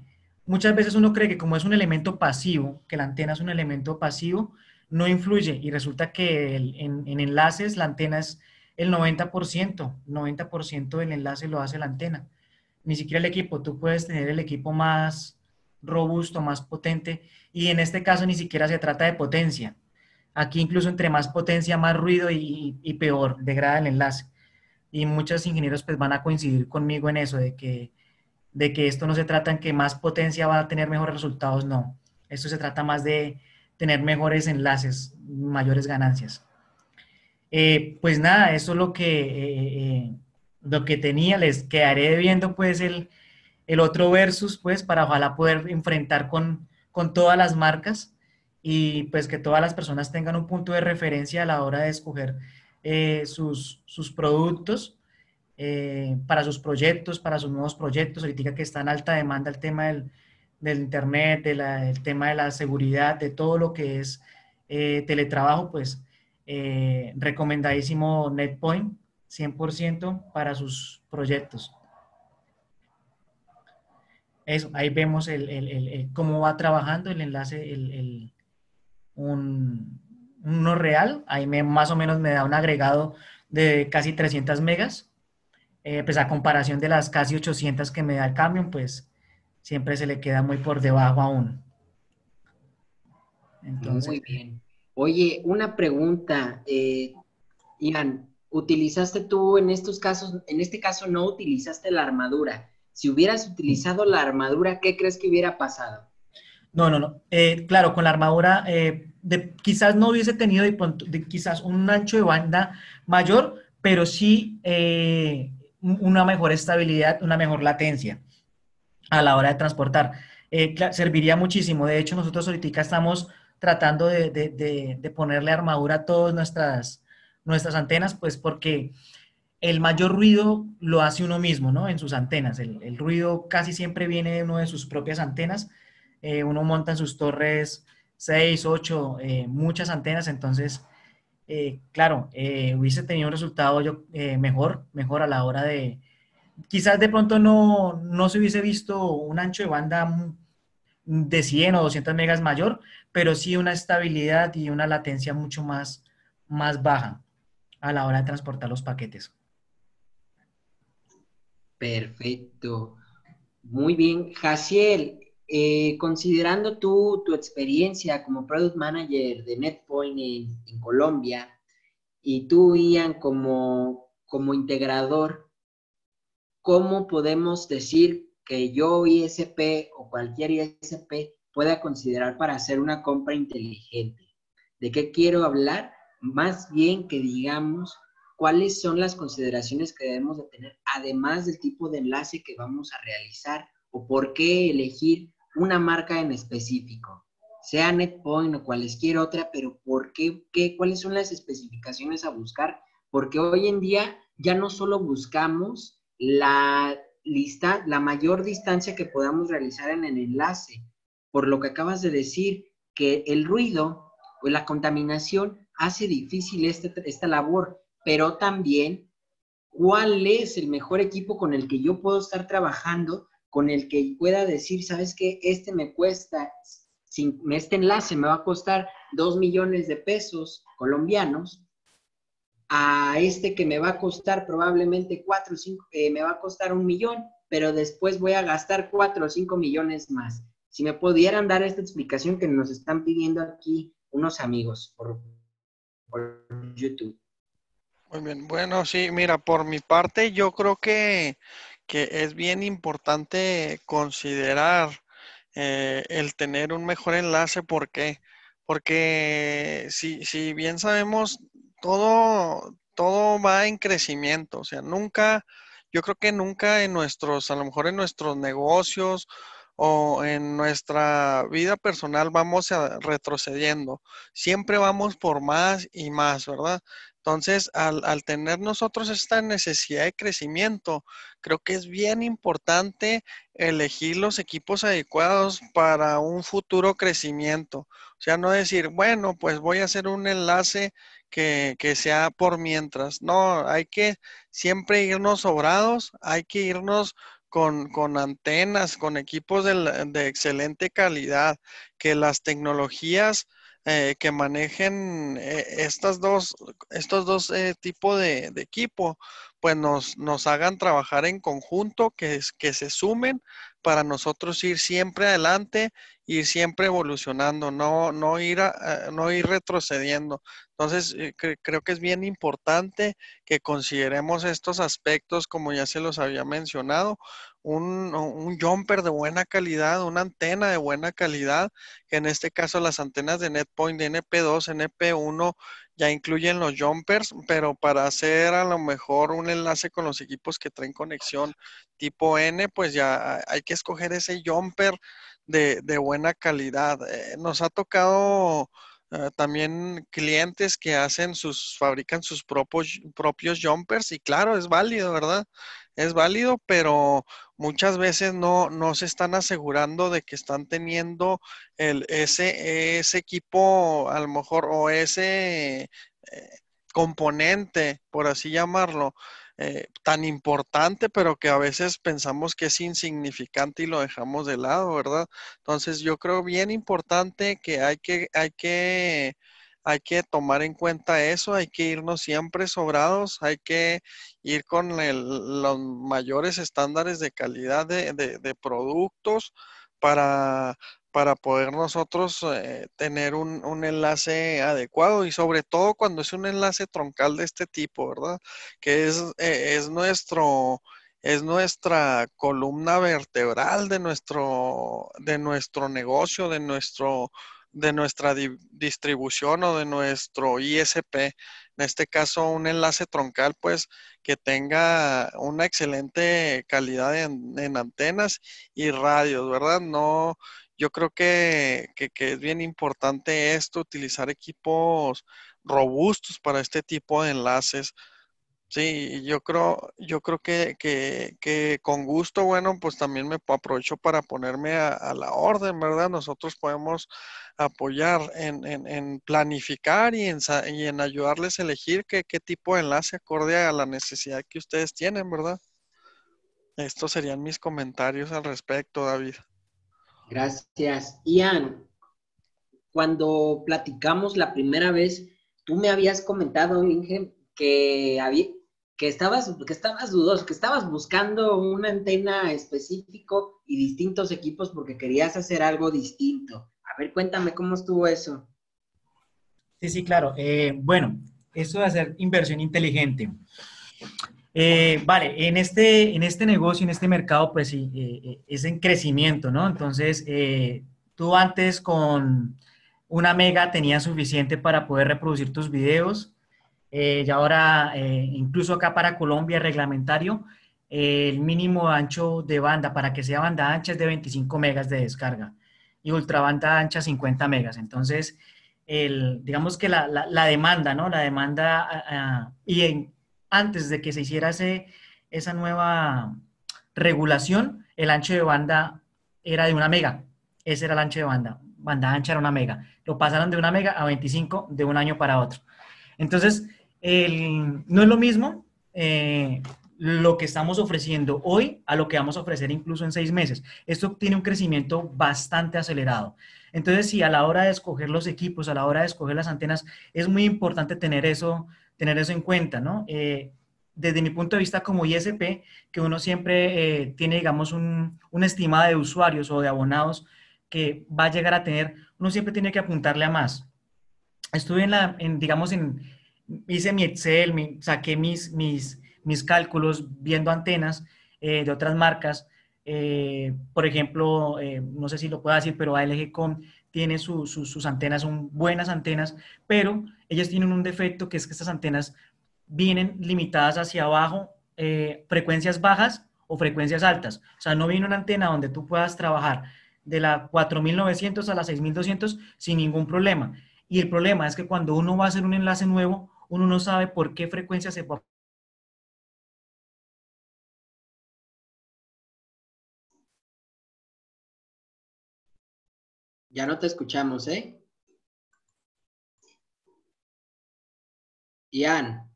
muchas veces uno cree que como es un elemento pasivo, que la antena es un elemento pasivo, no influye y resulta que en, enlaces la antena es el 90%, 90% del enlace lo hace la antena. Ni siquiera el equipo, tú puedes tener el equipo más robusto, más potente y en este caso ni siquiera se trata de potencia. Aquí incluso entre más potencia, más ruido y, y peor, degrada el enlace. Y muchos ingenieros pues van a coincidir conmigo en eso, de que de que esto no se trata en que más potencia va a tener mejores resultados, no. Esto se trata más de tener mejores enlaces, mayores ganancias. Eh, pues nada, eso es lo que, eh, eh, lo que tenía. Les quedaré viendo pues el, el, otro versus, pues, para ojalá poder enfrentar con, con todas las marcas y pues que todas las personas tengan un punto de referencia a la hora de escoger sus, sus productos eh, para sus proyectos, para sus nuevos proyectos. Ahorita que está en alta demanda el tema del, Internet, de el tema de la seguridad, de todo lo que es eh, teletrabajo, pues eh, recomendadísimo NetPoint 100% para sus proyectos. Eso, ahí vemos cómo va trabajando el enlace, un, uno real, ahí me, más o menos me da un agregado de casi 300 megas eh, pues a comparación de las casi 800 que me da el camión, pues siempre se le queda muy por debajo aún. Entonces, muy bien. Oye, una pregunta, eh, Ian, ¿utilizaste tú en estos casos, en este caso no utilizaste la armadura? Si hubieras utilizado la armadura, ¿qué crees que hubiera pasado? No, no, no. Eh, claro, con la armadura eh, quizás no hubiese tenido de, quizás un ancho de banda mayor, pero sí eh, una mejor estabilidad, una mejor latencia a la hora de transportar. serviría muchísimo. De hecho, nosotros ahorita estamos tratando de, ponerle armadura a todas nuestras, nuestras antenas, pues porque el mayor ruido lo hace uno mismo, ¿no? En sus antenas. El, el ruido casi siempre viene de uno de sus propias antenas eh, uno monta en sus torres 6, 8, eh, muchas antenas, entonces, eh, claro, hubiese tenido un resultado yo, mejor, mejor a la hora de, quizás de pronto no, no se hubiese visto un ancho de banda de 100 o 200 megas mayor, pero sí una estabilidad y una latencia mucho más, más baja a la hora de transportar los paquetes. Perfecto. Muy bien. Jaciel, eh, considerando tú tu experiencia como product manager de NetPoint en, Colombia y tú, Ian, como, como integrador, ¿cómo podemos decir que yo, ISP o cualquier ISP, pueda considerar para hacer una compra inteligente? ¿De qué quiero hablar? Más bien que digamos cuáles son las consideraciones que debemos de tener, además del tipo de enlace que vamos a realizar o por qué elegir una marca en específico, sea NetPoint o cualquier otra, pero ¿por qué, qué? ¿Cuáles son las especificaciones a buscar? Porque hoy en día ya no solo buscamos la lista, la mayor distancia que podamos realizar en el enlace, por lo que acabas de decir, que el ruido o la contaminación hace difícil este, esta labor, pero también cuál es el mejor equipo con el que yo puedo estar trabajando con el que pueda decir, ¿sabes qué? Este me cuesta, este enlace me va a costar dos millones de pesos colombianos, a este que me va a costar probablemente cuatro o cinco, eh, me va a costar un millón, pero después voy a gastar cuatro o cinco millones más. Si me pudieran dar esta explicación que nos están pidiendo aquí unos amigos por, por YouTube. Muy bien, bueno, sí, mira, por mi parte yo creo que, que es bien importante considerar eh, el tener un mejor enlace. ¿Por qué? Porque si, si bien sabemos, todo, todo va en crecimiento. O sea, nunca, yo creo que nunca en nuestros, a lo mejor en nuestros negocios o en nuestra vida personal vamos a, retrocediendo. Siempre vamos por más y más, ¿verdad? Entonces, al, tener nosotros esta necesidad de crecimiento, creo que es bien importante elegir los equipos adecuados para un futuro crecimiento. O sea, no decir, bueno, pues voy a hacer un enlace que, sea por mientras. No, hay que siempre irnos sobrados, hay que irnos con, antenas, con equipos de excelente calidad, que las tecnologías eh, que manejen eh, estas dos, estos dos eh, tipos de, equipo, pues nos, nos, hagan trabajar en conjunto, que, que se sumen para nosotros ir siempre adelante, ir siempre evolucionando, no, no, ir, no ir retrocediendo. Entonces, creo que es bien importante que consideremos estos aspectos, como ya se los había mencionado, un, jumper de buena calidad, una antena de buena calidad, que en este caso las antenas de NetPoint de NP2, NP1 ya incluyen los jumpers, pero para hacer a lo mejor un enlace con los equipos que traen conexión tipo N, pues ya hay que escoger ese jumper de, buena calidad. Eh, nos ha tocado eh, también clientes que hacen sus, fabrican sus propios, propios jumpers y claro, es válido, ¿verdad? Es válido, pero muchas veces no, no se están asegurando de que están teniendo el, ese, ese equipo, a lo mejor, o ese eh, componente, por así llamarlo, eh, tan importante, pero que a veces pensamos que es insignificante y lo dejamos de lado, ¿verdad? Entonces yo creo bien importante que hay que, hay que hay que tomar en cuenta eso, hay que irnos siempre sobrados, hay que ir con los mayores estándares de calidad de, productos para, para poder nosotros eh, tener un, un, enlace adecuado y sobre todo cuando es un enlace troncal de este tipo, ¿verdad? Que es, eh, es nuestro es nuestra columna vertebral de nuestro, de nuestro negocio, de, nuestro, de nuestra distribución o de nuestro ISP. En este caso, un enlace troncal, pues, que tenga una excelente calidad en, antenas y radios, ¿verdad? No, yo creo que, que, es bien importante esto, utilizar equipos robustos para este tipo de enlaces. Sí, yo creo, yo creo que, que, con gusto, bueno, pues también me aprovecho para ponerme a, la orden, ¿verdad? Nosotros podemos apoyar en, en, planificar y en, en ayudarles a elegir qué, qué tipo de enlace acorde a la necesidad que ustedes tienen, ¿verdad? Estos serían mis comentarios al respecto, David. Gracias. Ian, cuando platicamos la primera vez, tú me habías comentado, Inge, que había, que estabas, que estabas dudoso, que estabas buscando una antena específico y distintos equipos porque querías hacer algo distinto. A ver, cuéntame cómo estuvo eso. Sí, sí, claro. Eh, bueno, eso de hacer inversión inteligente. Eh, vale, en este, en este negocio, en este mercado, pues sí, eh, es en crecimiento, ¿no? Entonces, tú antes con una mega tenías suficiente para poder reproducir tus videos eh, y ahora, eh, incluso acá para Colombia, reglamentario, el mínimo ancho de banda para que sea banda ancha es de 25 megas de descarga y ultra banda ancha 50 megas. Entonces, el, digamos que la, la, demanda, ¿no? La demanda, ah, ah, y antes de que se hiciera esa nueva regulación, el ancho de banda era de una mega. Ese era el ancho de banda. Banda ancha era una mega. Lo pasaron de una mega a 25 de un año para otro. Entonces, no es lo mismo eh, lo que estamos ofreciendo hoy a lo que vamos a ofrecer incluso en seis meses. Esto tiene un crecimiento bastante acelerado. Entonces, si a la hora de escoger los equipos, a la hora de escoger las antenas, es muy importante tener eso, tener eso en cuenta, ¿no? Eh, desde mi punto de vista como ISP, que uno siempre eh, tiene, digamos, un, una estimada de usuarios o de abonados que va a llegar a tener, uno siempre tiene que apuntarle a más. Estuve en la, en, digamos, en, hice mi Excel, saqué mis, mis, mis cálculos viendo antenas eh, de otras marcas. Eh, por ejemplo, eh, no sé si lo puedo decir, pero ALG.com tiene sus antenas, son buenas antenas, pero ellas tienen un defecto que es que estas antenas vienen limitadas hacia abajo, frecuencias bajas o frecuencias altas. O sea, no viene una antena donde tú puedas trabajar de la 4900 a la 6200 sin ningún problema. Y el problema es que cuando uno va a hacer un enlace nuevo, uno no sabe por qué frecuencia se va Ya no te escuchamos, ¿eh? Ian.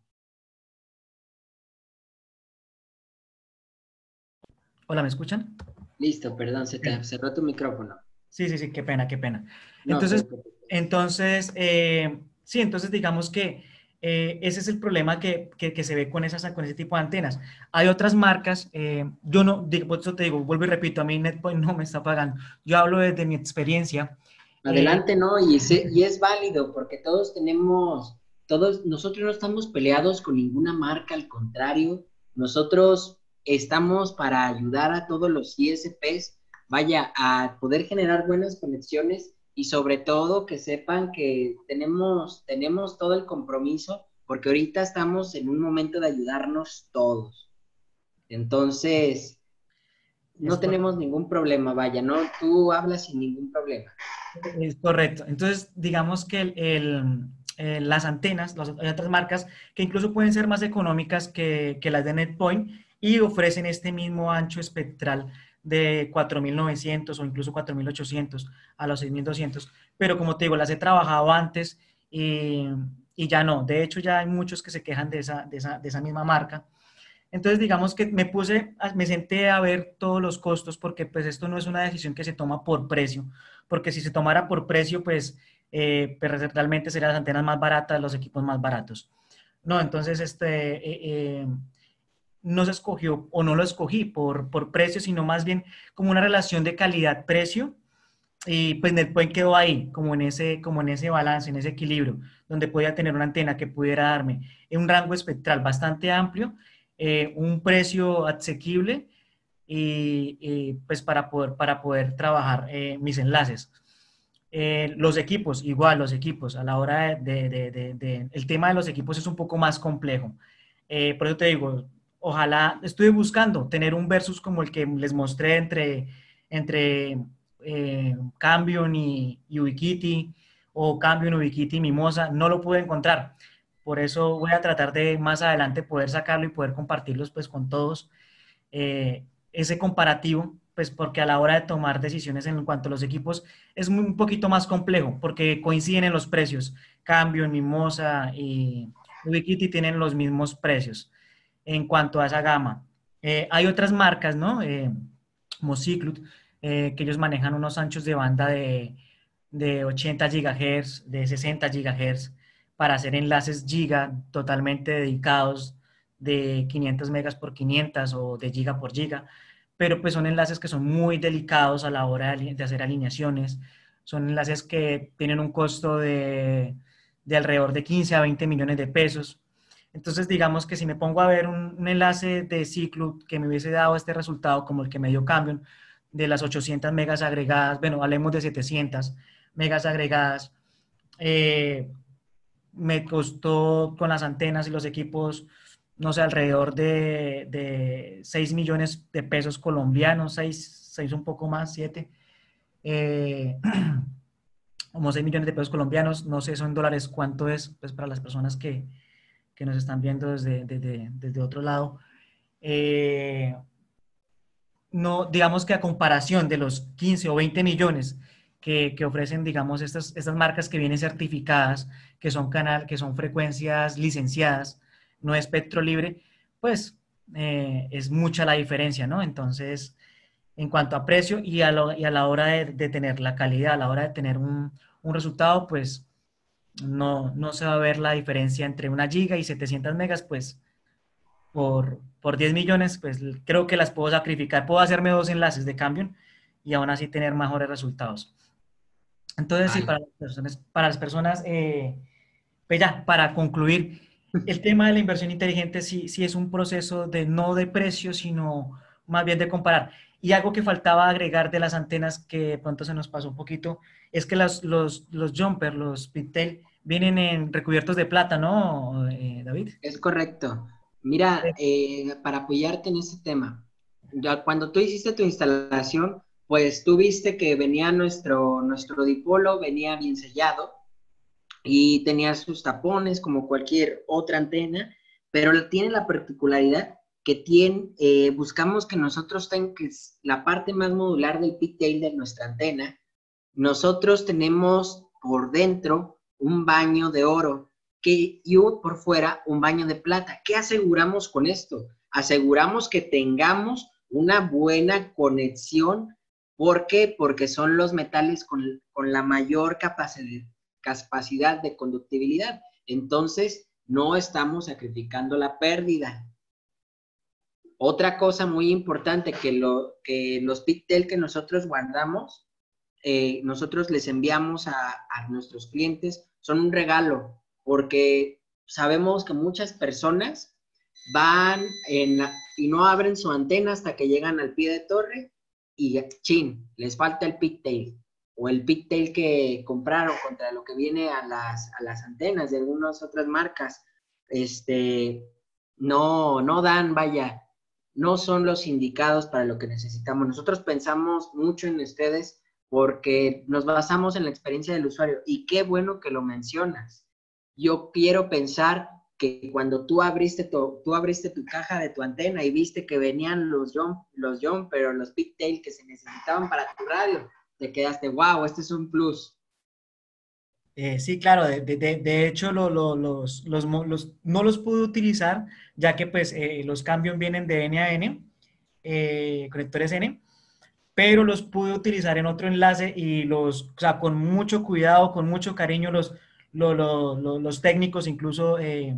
Hola, ¿me escuchan? Listo, perdón, se te cerró tu micrófono. Sí, sí, sí, qué pena, qué pena. Entonces, entonces eh, sí, entonces digamos que eh, ese es el problema que, que, se ve con, esas, con ese tipo de antenas. Hay otras marcas, eh, yo no, por eso te digo, vuelvo y repito, a mí NetPoint no me está pagando. Yo hablo desde mi experiencia. Adelante, ¿no? Y, y es válido porque todos tenemos, todos, nosotros no estamos peleados con ninguna marca, al contrario, nosotros estamos para ayudar a todos los ISPs, vaya, a poder generar buenas conexiones y sobre todo que sepan que tenemos, tenemos todo el compromiso porque ahorita estamos en un momento de ayudarnos todos. Entonces, no tenemos ningún problema, vaya, ¿no? Tú hablas sin ningún problema. Es correcto. Entonces, digamos que el, las antenas, las, hay otras marcas que incluso pueden ser más económicas que, que las de NetPoint y ofrecen este mismo ancho espectral de 4.900 o incluso 4.800 a los 6.200, pero como te digo, las he trabajado antes y, y, ya no. De hecho, ya hay muchos que se quejan de esa, de esa, de esa misma marca. Entonces, digamos que me puse, me senté a ver todos los costos porque pues esto no es una decisión que se toma por precio, porque si se tomara por precio, pues, eh, pues realmente serían las antenas más baratas, los equipos más baratos. No, entonces, este, eh, eh, no se escogió o no lo escogí por, por precio, sino más bien como una relación de calidad-precio. Y pues NetPoint quedó ahí, como en, ese, como en ese balance, en ese equilibrio, donde podía tener una antena que pudiera darme un rango espectral bastante amplio, eh, un precio asequible y, pues para poder, para poder trabajar eh, mis enlaces. Eh, los equipos, igual los equipos, a la hora de, de, el tema de los equipos es un poco más complejo. por eso te digo, ojalá, estuve buscando tener un versus como el que les mostré entre, entre eh, Cambion y, Ubiquiti, o Cambion, Ubiquiti y Mimosa, no lo pude encontrar. Por eso voy a tratar de más adelante poder sacarlo y poder compartirlos pues con todos. Eh, ese comparativo, pues porque a la hora de tomar decisiones en cuanto a los equipos es un poquito más complejo porque coinciden en los precios. Cambio, Mimosa y Ubiquiti tienen los mismos precios en cuanto a esa gama. Eh, hay otras marcas, ¿no? Eh, eh, que ellos manejan unos anchos de banda de, de 80 GHz, de 60 GHz, para hacer enlaces giga totalmente dedicados de 500 megas por 500 o de giga por giga, pero pues son enlaces que son muy delicados a la hora de, hacer alineaciones, son enlaces que tienen un costo de, de alrededor de 15 a 20 millones de pesos, entonces, digamos que si me pongo a ver un, enlace de ciclo que me hubiese dado este resultado, como el que me dio cambio, de las 800 megas agregadas, bueno, hablemos de 700 megas agregadas, eh, me costó con las antenas y los equipos, no sé, alrededor de, 6 millones de pesos colombianos, 6, 6 un poco más, 7. Eh, <clears throat> como 6 millones de pesos colombianos, no sé eso en dólares cuánto es, pues para las personas que, que nos están viendo desde, desde, otro lado, eh, no, digamos que a comparación de los 15 o 20 millones que, que, ofrecen, digamos, estas, estas marcas que vienen certificadas, que son canal, que son frecuencias licenciadas, no espectro libre, pues eh, es mucha la diferencia, ¿no? Entonces, en cuanto a precio y a, y a la hora de, de, tener la calidad, a la hora de tener un, un resultado, pues no, no se va a ver la diferencia entre una giga y 700 megas, pues por, por 10 millones, pues creo que las puedo sacrificar. Puedo hacerme dos enlaces de cambio y aún así tener mejores resultados. Entonces, sí, para las personas, para las personas eh, pues ya, para concluir, el tema de la inversión inteligente sí, sí es un proceso de no de precio, sino más bien de comparar. Y algo que faltaba agregar de las antenas, que de pronto se nos pasó un poquito, es que los, los, los jumper, los pigtail, vienen en recubiertos de plata, ¿no, eh, David? Es correcto. Mira, eh, para apoyarte en ese tema, ya cuando tú hiciste tu instalación, pues tú viste que venía nuestro, nuestro dipolo, venía bien sellado y tenía sus tapones como cualquier otra antena, pero tiene la particularidad que tiene, eh, buscamos que nosotros tengamos la parte más modular del pigtail de nuestra antena. Nosotros tenemos por dentro un baño de oro que, y por fuera un baño de plata. ¿Qué aseguramos con esto? Aseguramos que tengamos una buena conexión. ¿Por qué? Porque son los metales con, con la mayor capacidad de conductibilidad. Entonces, no estamos sacrificando la pérdida. Otra cosa muy importante que, lo, que los pigtail que nosotros guardamos, eh, nosotros les enviamos a, nuestros clientes, son un regalo, porque sabemos que muchas personas van y no abren su antena hasta que llegan al pie de torre y chin, les falta el pigtail o el pigtail que compraron contra lo que viene a las, a las antenas de algunas otras marcas, este, no, no dan, vaya, no son los indicados para lo que necesitamos. Nosotros pensamos mucho en ustedes porque nos basamos en la experiencia del usuario y qué bueno que lo mencionas. Yo quiero pensar que cuando tú abriste tu, tú abriste tu caja de tu antena y viste que venían los jump, los pero los pigtail que se necesitaban para tu radio, te quedaste, wow, este es un plus. Eh, sí, claro, de, hecho los, los, no los pude utilizar ya que pues eh, los cambios vienen de N a N, eh, conectores N, pero los pude utilizar en otro enlace y los, o sea, con mucho cuidado, con mucho cariño, los, los, técnicos incluso eh,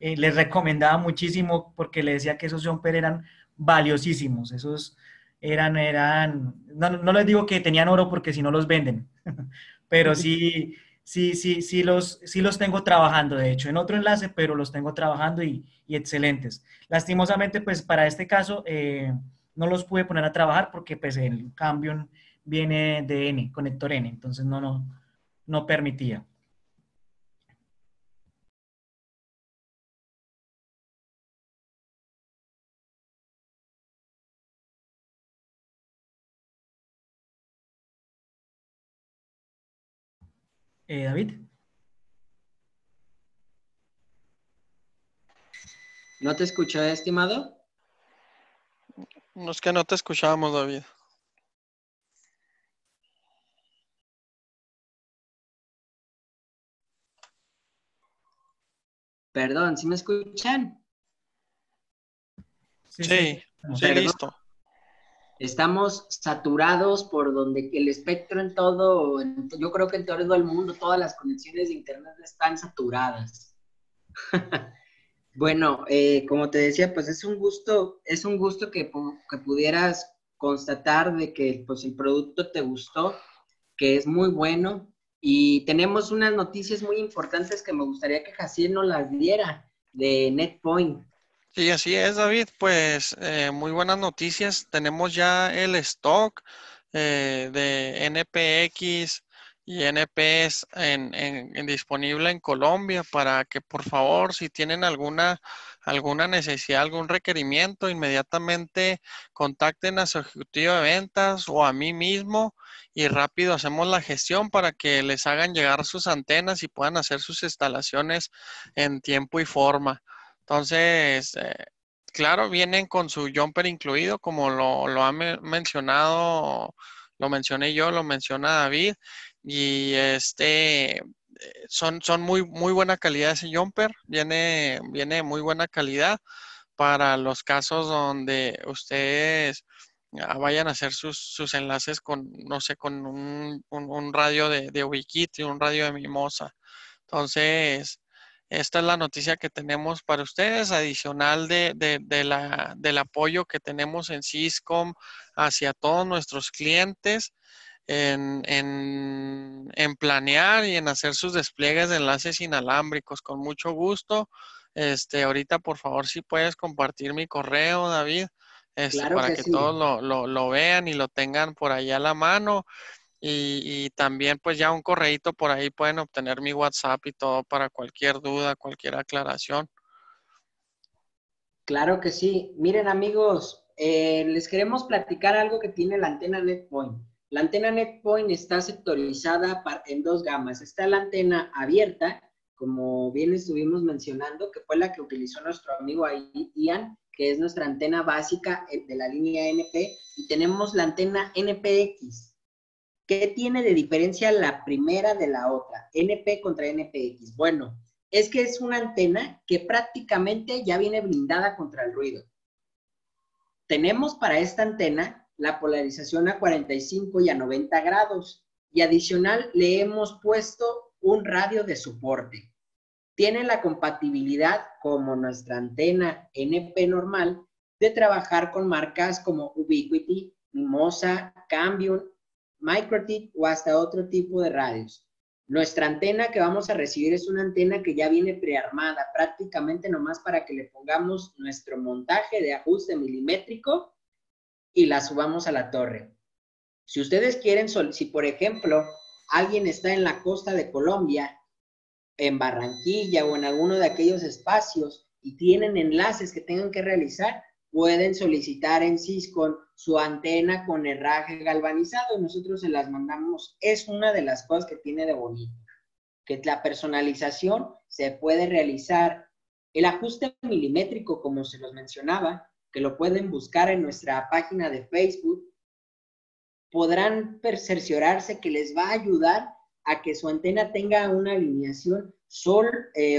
les recomendaba muchísimo porque le decía que esos jumper eran valiosísimos, esos eran, eran, no, no les digo que tenían oro porque si no los venden, <laughs> pero <laughs> sí, sí, sí, sí los, sí los tengo trabajando, de hecho, en otro enlace, pero los tengo trabajando y, y excelentes. Lastimosamente, pues para este caso, eh, no los pude poner a trabajar porque pues el cambio viene de N, conector N, entonces no, no, no permitía. Eh, David. ¿No te escuchó, estimado? No es que no te escuchábamos, David. Perdón, ¿sí me escuchan? Sí, sí, listo. Estamos saturados por donde el espectro en todo, yo creo que en todo el mundo, todas las conexiones de Internet están saturadas. <laughs> bueno, eh, como te decía, pues es un gusto, es un gusto que, que pudieras constatar de que pues, el producto te gustó, que es muy bueno, y tenemos unas noticias muy importantes que me gustaría que Jaciel nos las diera de NetPoint. Sí, así es, David. Pues eh, muy buenas noticias. Tenemos ya el stock eh, de NPX y NPS en, en, disponible en Colombia para que por favor, si tienen alguna, alguna necesidad, algún requerimiento, inmediatamente contacten a su ejecutivo de ventas o a mí mismo y rápido hacemos la gestión para que les hagan llegar sus antenas y puedan hacer sus instalaciones en tiempo y forma. Entonces, eh, claro, vienen con su jumper incluido, como lo, lo ha mencionado, lo mencioné yo, lo menciona David, y este son, son muy, muy buena calidad ese jumper, viene, viene muy buena calidad para los casos donde ustedes ah, vayan a hacer sus, enlaces con, no sé, con un, radio de, de Wikit y un radio de Mimosa. Entonces, esta es la noticia que tenemos para ustedes, adicional de, la, del apoyo que tenemos en Syscom hacia todos nuestros clientes en, en, planear y en hacer sus despliegues de enlaces inalámbricos. Con mucho gusto. Este, ahorita, por favor, si puedes compartir mi correo, David, este, para que, todos lo, lo, vean y lo tengan por ahí a la mano. Y, también, pues ya un correíto por ahí pueden obtener mi WhatsApp y todo para cualquier duda, cualquier aclaración. Claro que sí. Miren, amigos, eh, les queremos platicar algo que tiene la antena NetPoint. La antena NetPoint está sectorizada en dos gamas. Está la antena abierta, como bien estuvimos mencionando, que fue la que utilizó nuestro amigo Ian, que es nuestra antena básica eh, de la línea NP, y tenemos la antena NPX. ¿Qué tiene de diferencia la primera de la otra? NP contra NPX. Bueno, es que es una antena que prácticamente ya viene blindada contra el ruido. Tenemos para esta antena la polarización a 45 y a 90 grados. Y adicional le hemos puesto un radio de soporte. Tiene la compatibilidad como nuestra antena NP normal de trabajar con marcas como Ubiquiti, Mimosa, Cambium, Microtip o hasta otro tipo de radios. Nuestra antena que vamos a recibir es una antena que ya viene prearmada, prácticamente nomás para que le pongamos nuestro montaje de ajuste milimétrico y la subamos a la torre. Si ustedes quieren, si por ejemplo alguien está en la costa de Colombia, en Barranquilla o en alguno de aquellos espacios y tienen enlaces que tengan que realizar, pueden solicitar en Cisco su antena con herraje galvanizado y nosotros se las mandamos. Es una de las cosas que tiene de bonito, que la personalización se puede realizar. El ajuste milimétrico, como se los mencionaba, que lo pueden buscar en nuestra página de Facebook, podrán cerciorarse que les va a ayudar a que su antena tenga una alineación sol, eh,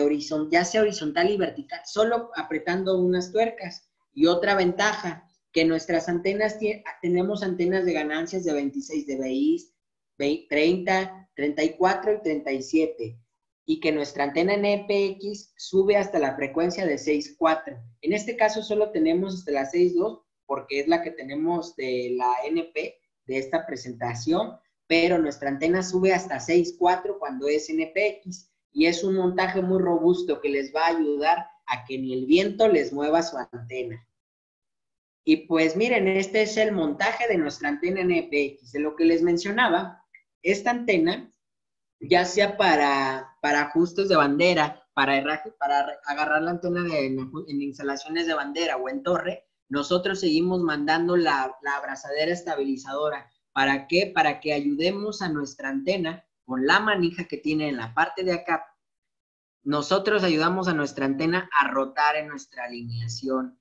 ya sea horizontal y vertical, solo apretando unas tuercas. Y otra ventaja, que nuestras antenas, tenemos antenas de ganancias de 26 dBi, 30, 34 y 37. y que nuestra antena NPX sube hasta la frecuencia de 6.4. En este caso solo tenemos hasta la 6.2 porque es la que tenemos de la NP de esta presentación, pero nuestra antena sube hasta 6.4 cuando es NPX y es un montaje muy robusto que les va a ayudar a que ni el viento les mueva su antena. Y pues miren, este es el montaje de nuestra antena NPX. De lo que les mencionaba, esta antena, ya sea para, para ajustes de bandera, para, para agarrar la antena en, instalaciones de bandera o en torre, nosotros seguimos mandando la, la abrazadera estabilizadora. ¿Para qué? Para que ayudemos a nuestra antena con la manija que tiene en la parte de acá. Nosotros ayudamos a nuestra antena a rotar en nuestra alineación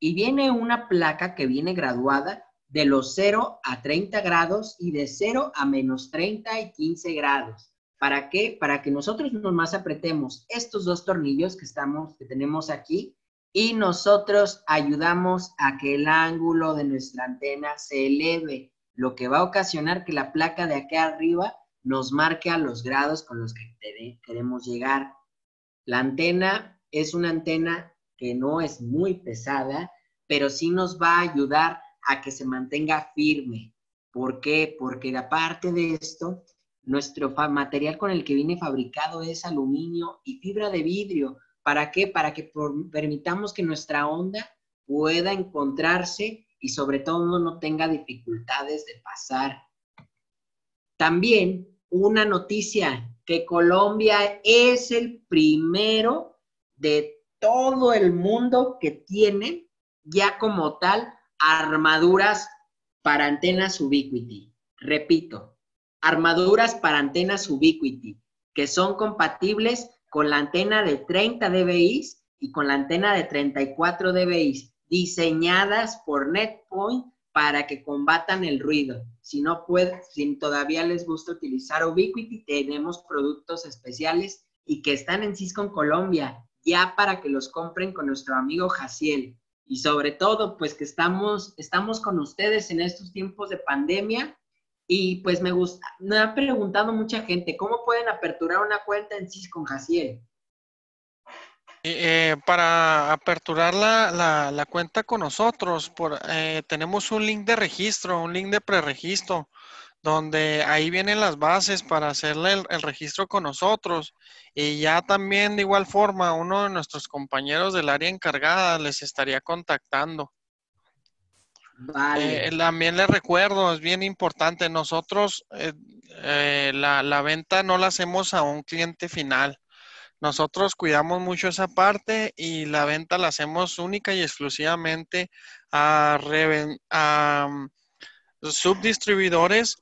y viene una placa que viene graduada de los 0 a 30 grados y de 0 a menos 30 y 15 grados. ¿Para qué? Para que nosotros nomás apretemos estos dos tornillos que, estamos, que tenemos aquí y nosotros ayudamos a que el ángulo de nuestra antena se eleve, lo que va a ocasionar que la placa de aquí arriba nos marque a los grados con los que queremos llegar. La antena es una antena que no es muy pesada, pero sí nos va a ayudar a que se mantenga firme. ¿Por qué? Porque aparte de esto, nuestro material con el que viene fabricado es aluminio y fibra de vidrio. ¿Para qué? Para que permitamos que nuestra onda pueda encontrarse y sobre todo no tenga dificultades de pasar. También una noticia, que Colombia es el primero de todo el mundo que tiene ya como tal armaduras para antenas Ubiquiti. Repito, armaduras para antenas Ubiquiti que son compatibles con la antena de 30 dBi y con la antena de 34 dBi, diseñadas por NetPoint para que combatan el ruido. Si no puede, si todavía les gusta utilizar Ubiquiti, tenemos productos especiales y que están en Cisco Colombia ya para que los compren con nuestro amigo Jaciel. Y sobre todo, pues que estamos, estamos con ustedes en estos tiempos de pandemia. Y pues me gusta, me ha preguntado mucha gente, ¿cómo pueden aperturar una cuenta en Cisco con Jaciel? Eh, para aperturar la, la, cuenta con nosotros, por, eh, tenemos un link de registro, un link de preregistro donde ahí vienen las bases para hacerle el, registro con nosotros. Y ya también de igual forma, uno de nuestros compañeros del área encargada les estaría contactando. Vale. Eh, también les recuerdo, es bien importante, nosotros eh, eh, la, la, venta no la hacemos a un cliente final. Nosotros cuidamos mucho esa parte y la venta la hacemos única y exclusivamente a, a mm, subdistribuidores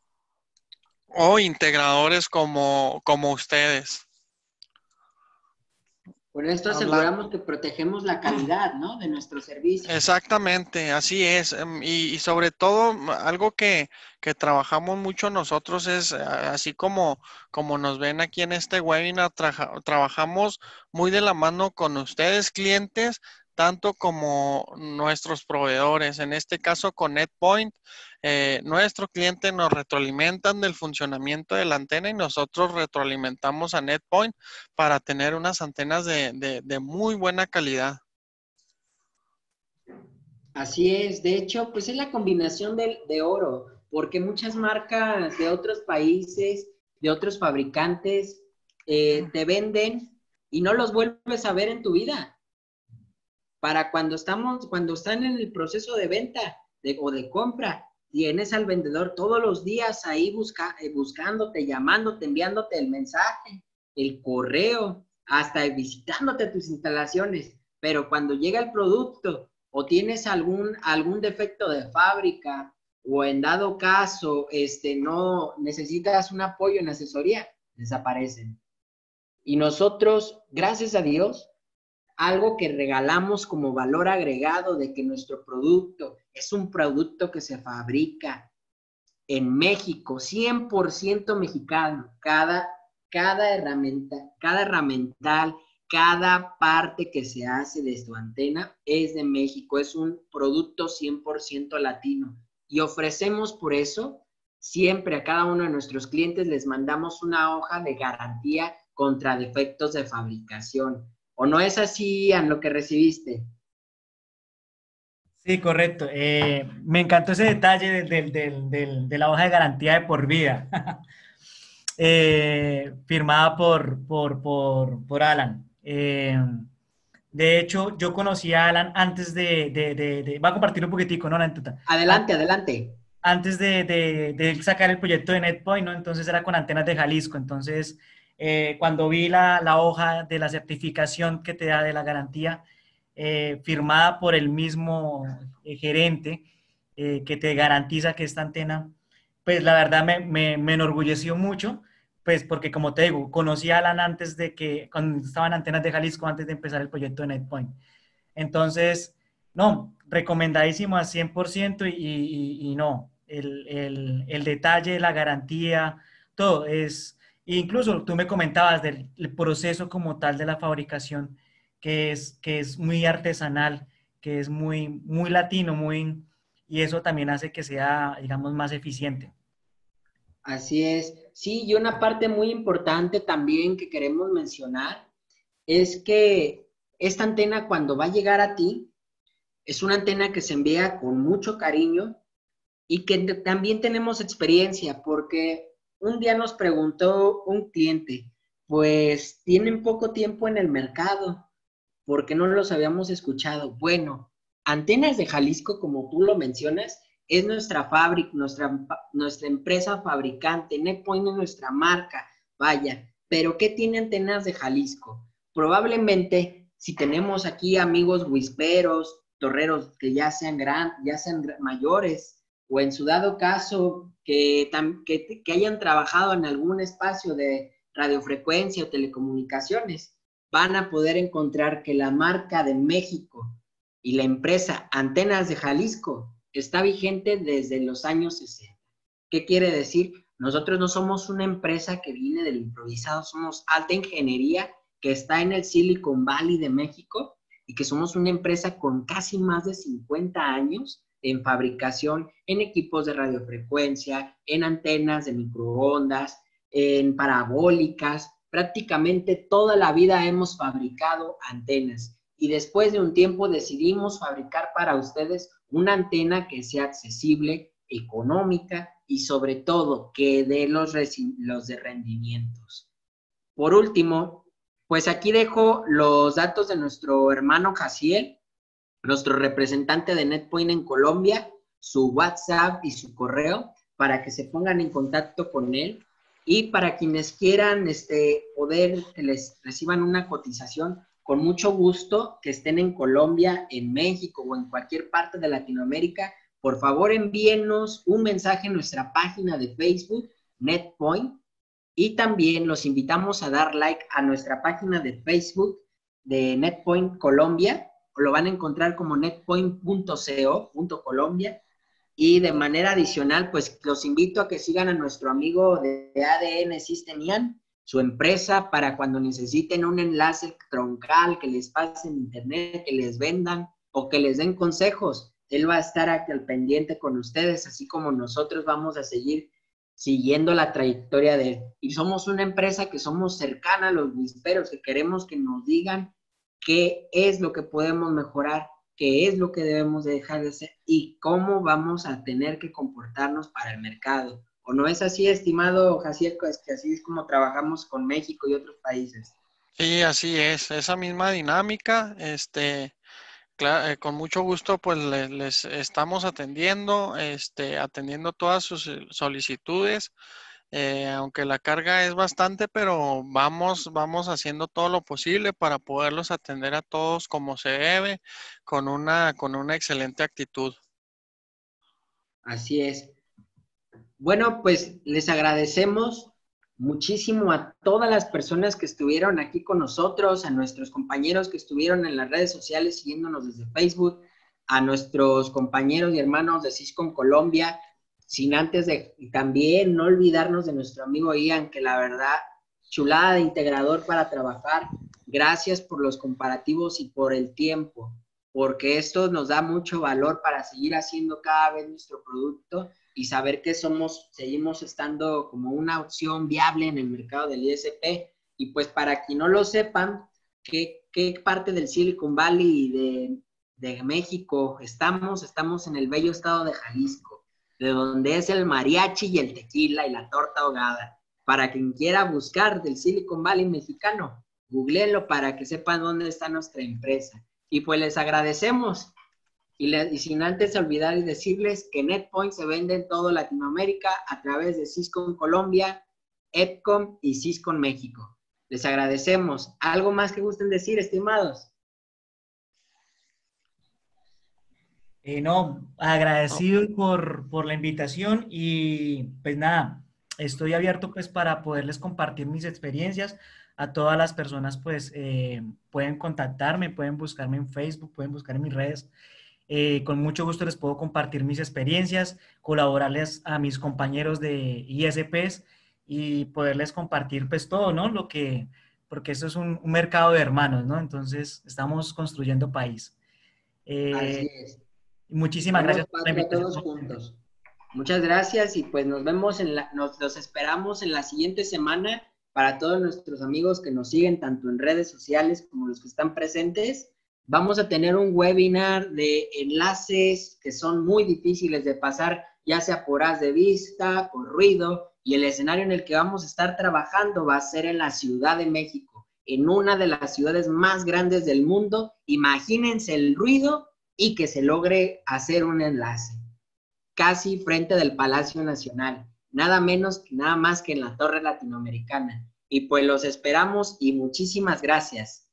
o integradores como, como ustedes. Por esto aseguramos que protegemos la calidad, ¿no? De nuestro servicio. Exactamente, así es. Em, y, sobre todo, algo que, que, trabajamos mucho nosotros es, así como, como nos ven aquí en este webinar, trabajamos muy de la mano con ustedes, clientes, tanto como nuestros proveedores. En este caso con NetPoint, eh, nuestro cliente nos retroalimentan del funcionamiento de la antena y nosotros retroalimentamos a NetPoint para tener unas antenas de, muy buena calidad. Así es, de hecho, pues es la combinación de, de oro, porque muchas marcas de otros países, de otros fabricantes, eh, te venden y no los vuelves a ver en tu vida para cuando estamos, cuando están en el proceso de venta o de compra, tienes al vendedor todos los días ahí busca, eh, buscándote, llamándote, enviándote el mensaje, el correo, hasta visitándote tus instalaciones. Pero cuando llega el producto o tienes algún, algún defecto de fábrica o en dado caso este, no necesitas un apoyo en asesoría, desaparecen. Y nosotros, gracias a Dios, algo que regalamos como valor agregado de que nuestro producto es un producto que se fabrica en México, 100% mexicano, cada, cada herramienta, cada herramental, cada parte que se hace de tu antena es de México, es un producto 100% latino. Y ofrecemos por eso, siempre a cada uno de nuestros clientes les mandamos una hoja de garantía contra defectos de fabricación. ¿O no es así, en lo que recibiste? Sí, correcto. Eh, me encantó ese detalle de la hoja de garantía de por vida, <laughs> eh, firmada por, por, Alan. Eh, de hecho, yo conocí a Alan antes de, Va a compartir un poquitico, ¿no? Adelante, adelante. Antes de, sacar el proyecto de NetPoint, ¿no? Entonces era con antenas de Jalisco. Entonces, cuando vi la, la hoja de la certificación que te da de la garantía, eh, firmada por el mismo eh, gerente eh, que te garantiza que esta antena, pues la verdad me, me, enorgulleció mucho, pues porque como te digo, conocí a Alan antes de que, cuando estaban antenas de Jalisco, antes de empezar el proyecto de NetPoint. Entonces, no, recomendadísimo al 100% y, y, y no, el, el, el, detalle, la garantía, todo es, incluso tú me comentabas del proceso como tal de la fabricación, que es, que es muy artesanal, que es muy, muy latino, muy, y eso también hace que sea, digamos, más eficiente. Así es. Sí, y una parte muy importante también que queremos mencionar es que esta antena cuando va a llegar a ti, es una antena que se envía con mucho cariño y que también tenemos experiencia porque un día nos preguntó un cliente, pues tienen poco tiempo en el mercado porque no los habíamos escuchado. Bueno, Antenas de Jalisco, como tú lo mencionas, es nuestra fábrica, nuestra, empresa fabricante, NetPoint es nuestra marca, vaya, pero ¿qué tiene Antenas de Jalisco? Probablemente, si tenemos aquí amigos whisperos, torreros que ya sean grandes, ya sean mayores, o en su dado caso que, que, hayan trabajado en algún espacio de radiofrecuencia o telecomunicaciones, van a poder encontrar que la marca de México y la empresa Antenas de Jalisco está vigente desde los años 60. ¿Qué quiere decir? Nosotros no somos una empresa que viene del improvisado, somos alta ingeniería que está en el Silicon Valley de México y que somos una empresa con casi más de 50 años en fabricación en equipos de radiofrecuencia, en antenas de microondas, en parabólicas, prácticamente toda la vida hemos fabricado antenas y después de un tiempo decidimos fabricar para ustedes una antena que sea accesible, económica y sobre todo que dé los, de rendimientos. Por último, pues aquí dejo los datos de nuestro hermano Jaciel, nuestro representante de NetPoint en Colombia, su WhatsApp y su correo para que se pongan en contacto con él. Y para quienes quieran este, poder que les reciban una cotización, con mucho gusto, que estén en Colombia, en México o en cualquier parte de Latinoamérica, por favor envíenos un mensaje en nuestra página de Facebook, NetPoint, y también los invitamos a dar like a nuestra página de Facebook de NetPoint Colombia, lo van a encontrar como netpoint.co.colombia y de manera adicional, pues los invito a que sigan a nuestro amigo de ADN Systemian, su empresa, para cuando necesiten un enlace troncal, que les pasen internet, que les vendan o que les den consejos. Él va a estar aquí al pendiente con ustedes, así como nosotros vamos a seguir siguiendo la trayectoria de él. Y somos una empresa que somos cercana a los whisperos, que queremos que nos digan qué es lo que podemos mejorar qué es lo que debemos de dejar de hacer y cómo vamos a tener que comportarnos para el mercado. ¿O no es así, estimado Jaciel, es que así es como trabajamos con México y otros países? Sí, así es, esa misma dinámica, este, eh, con mucho gusto, pues les, estamos atendiendo, este, atendiendo todas sus solicitudes. Eh, aunque la carga es bastante, pero vamos, vamos haciendo todo lo posible para poderlos atender a todos como se debe, con una, con una excelente actitud. Así es. Bueno, pues les agradecemos muchísimo a todas las personas que estuvieron aquí con nosotros, a nuestros compañeros que estuvieron en las redes sociales siguiéndonos desde Facebook, a nuestros compañeros y hermanos de Cisco Colombia, sin antes de también no olvidarnos de nuestro amigo Ian, que la verdad, chulada de integrador para trabajar. Gracias por los comparativos y por el tiempo, porque esto nos da mucho valor para seguir haciendo cada vez nuestro producto y saber que somos, seguimos estando como una opción viable en el mercado del ISP Y pues para quien no lo sepan, ¿qué, qué parte del Silicon Valley de, de México estamos? Estamos en el bello estado de Jalisco, de donde es el mariachi y el tequila y la torta ahogada. Para quien quiera buscar del Silicon Valley mexicano, googleenlo para que sepan dónde está nuestra empresa. Y pues les agradecemos. Y, sin antes olvidar y decirles que NetPoint se vende en toda Latinoamérica a través de Cisco Colombia, EPCOM y Cisco México. Les agradecemos. ¿Algo más que gusten decir, estimados? Eh, no, agradecido por, por la invitación y pues nada, estoy abierto pues para poderles compartir mis experiencias. A todas las personas pues eh, pueden contactarme, pueden buscarme en Facebook, pueden buscar en mis redes. Eh, con mucho gusto les puedo compartir mis experiencias, colaborarles a mis compañeros de ISPs y poderles compartir pues todo, ¿no? Lo que, porque esto es un, mercado de hermanos, ¿no? Entonces estamos construyendo país. Eh, Así es. Muchísimas gracias. todos juntos. Muchas gracias y pues nos vemos en la, nos los esperamos en la siguiente semana para todos nuestros amigos que nos siguen tanto en redes sociales como los que están presentes. Vamos a tener un webinar de enlaces que son muy difíciles de pasar, ya sea por haz de vista, por ruido, y el escenario en el que vamos a estar trabajando va a ser en la Ciudad de México, en una de las ciudades más grandes del mundo. Imagínense el ruido y que se logre hacer un enlace casi frente del Palacio Nacional, nada menos nada más que en la Torre Latinoamericana. Y pues los esperamos y muchísimas gracias.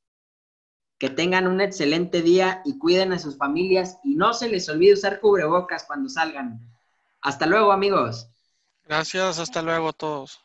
Que tengan un excelente día y cuiden a sus familias y no se les olvide usar cubrebocas cuando salgan. Hasta luego amigos. Gracias, hasta luego a todos.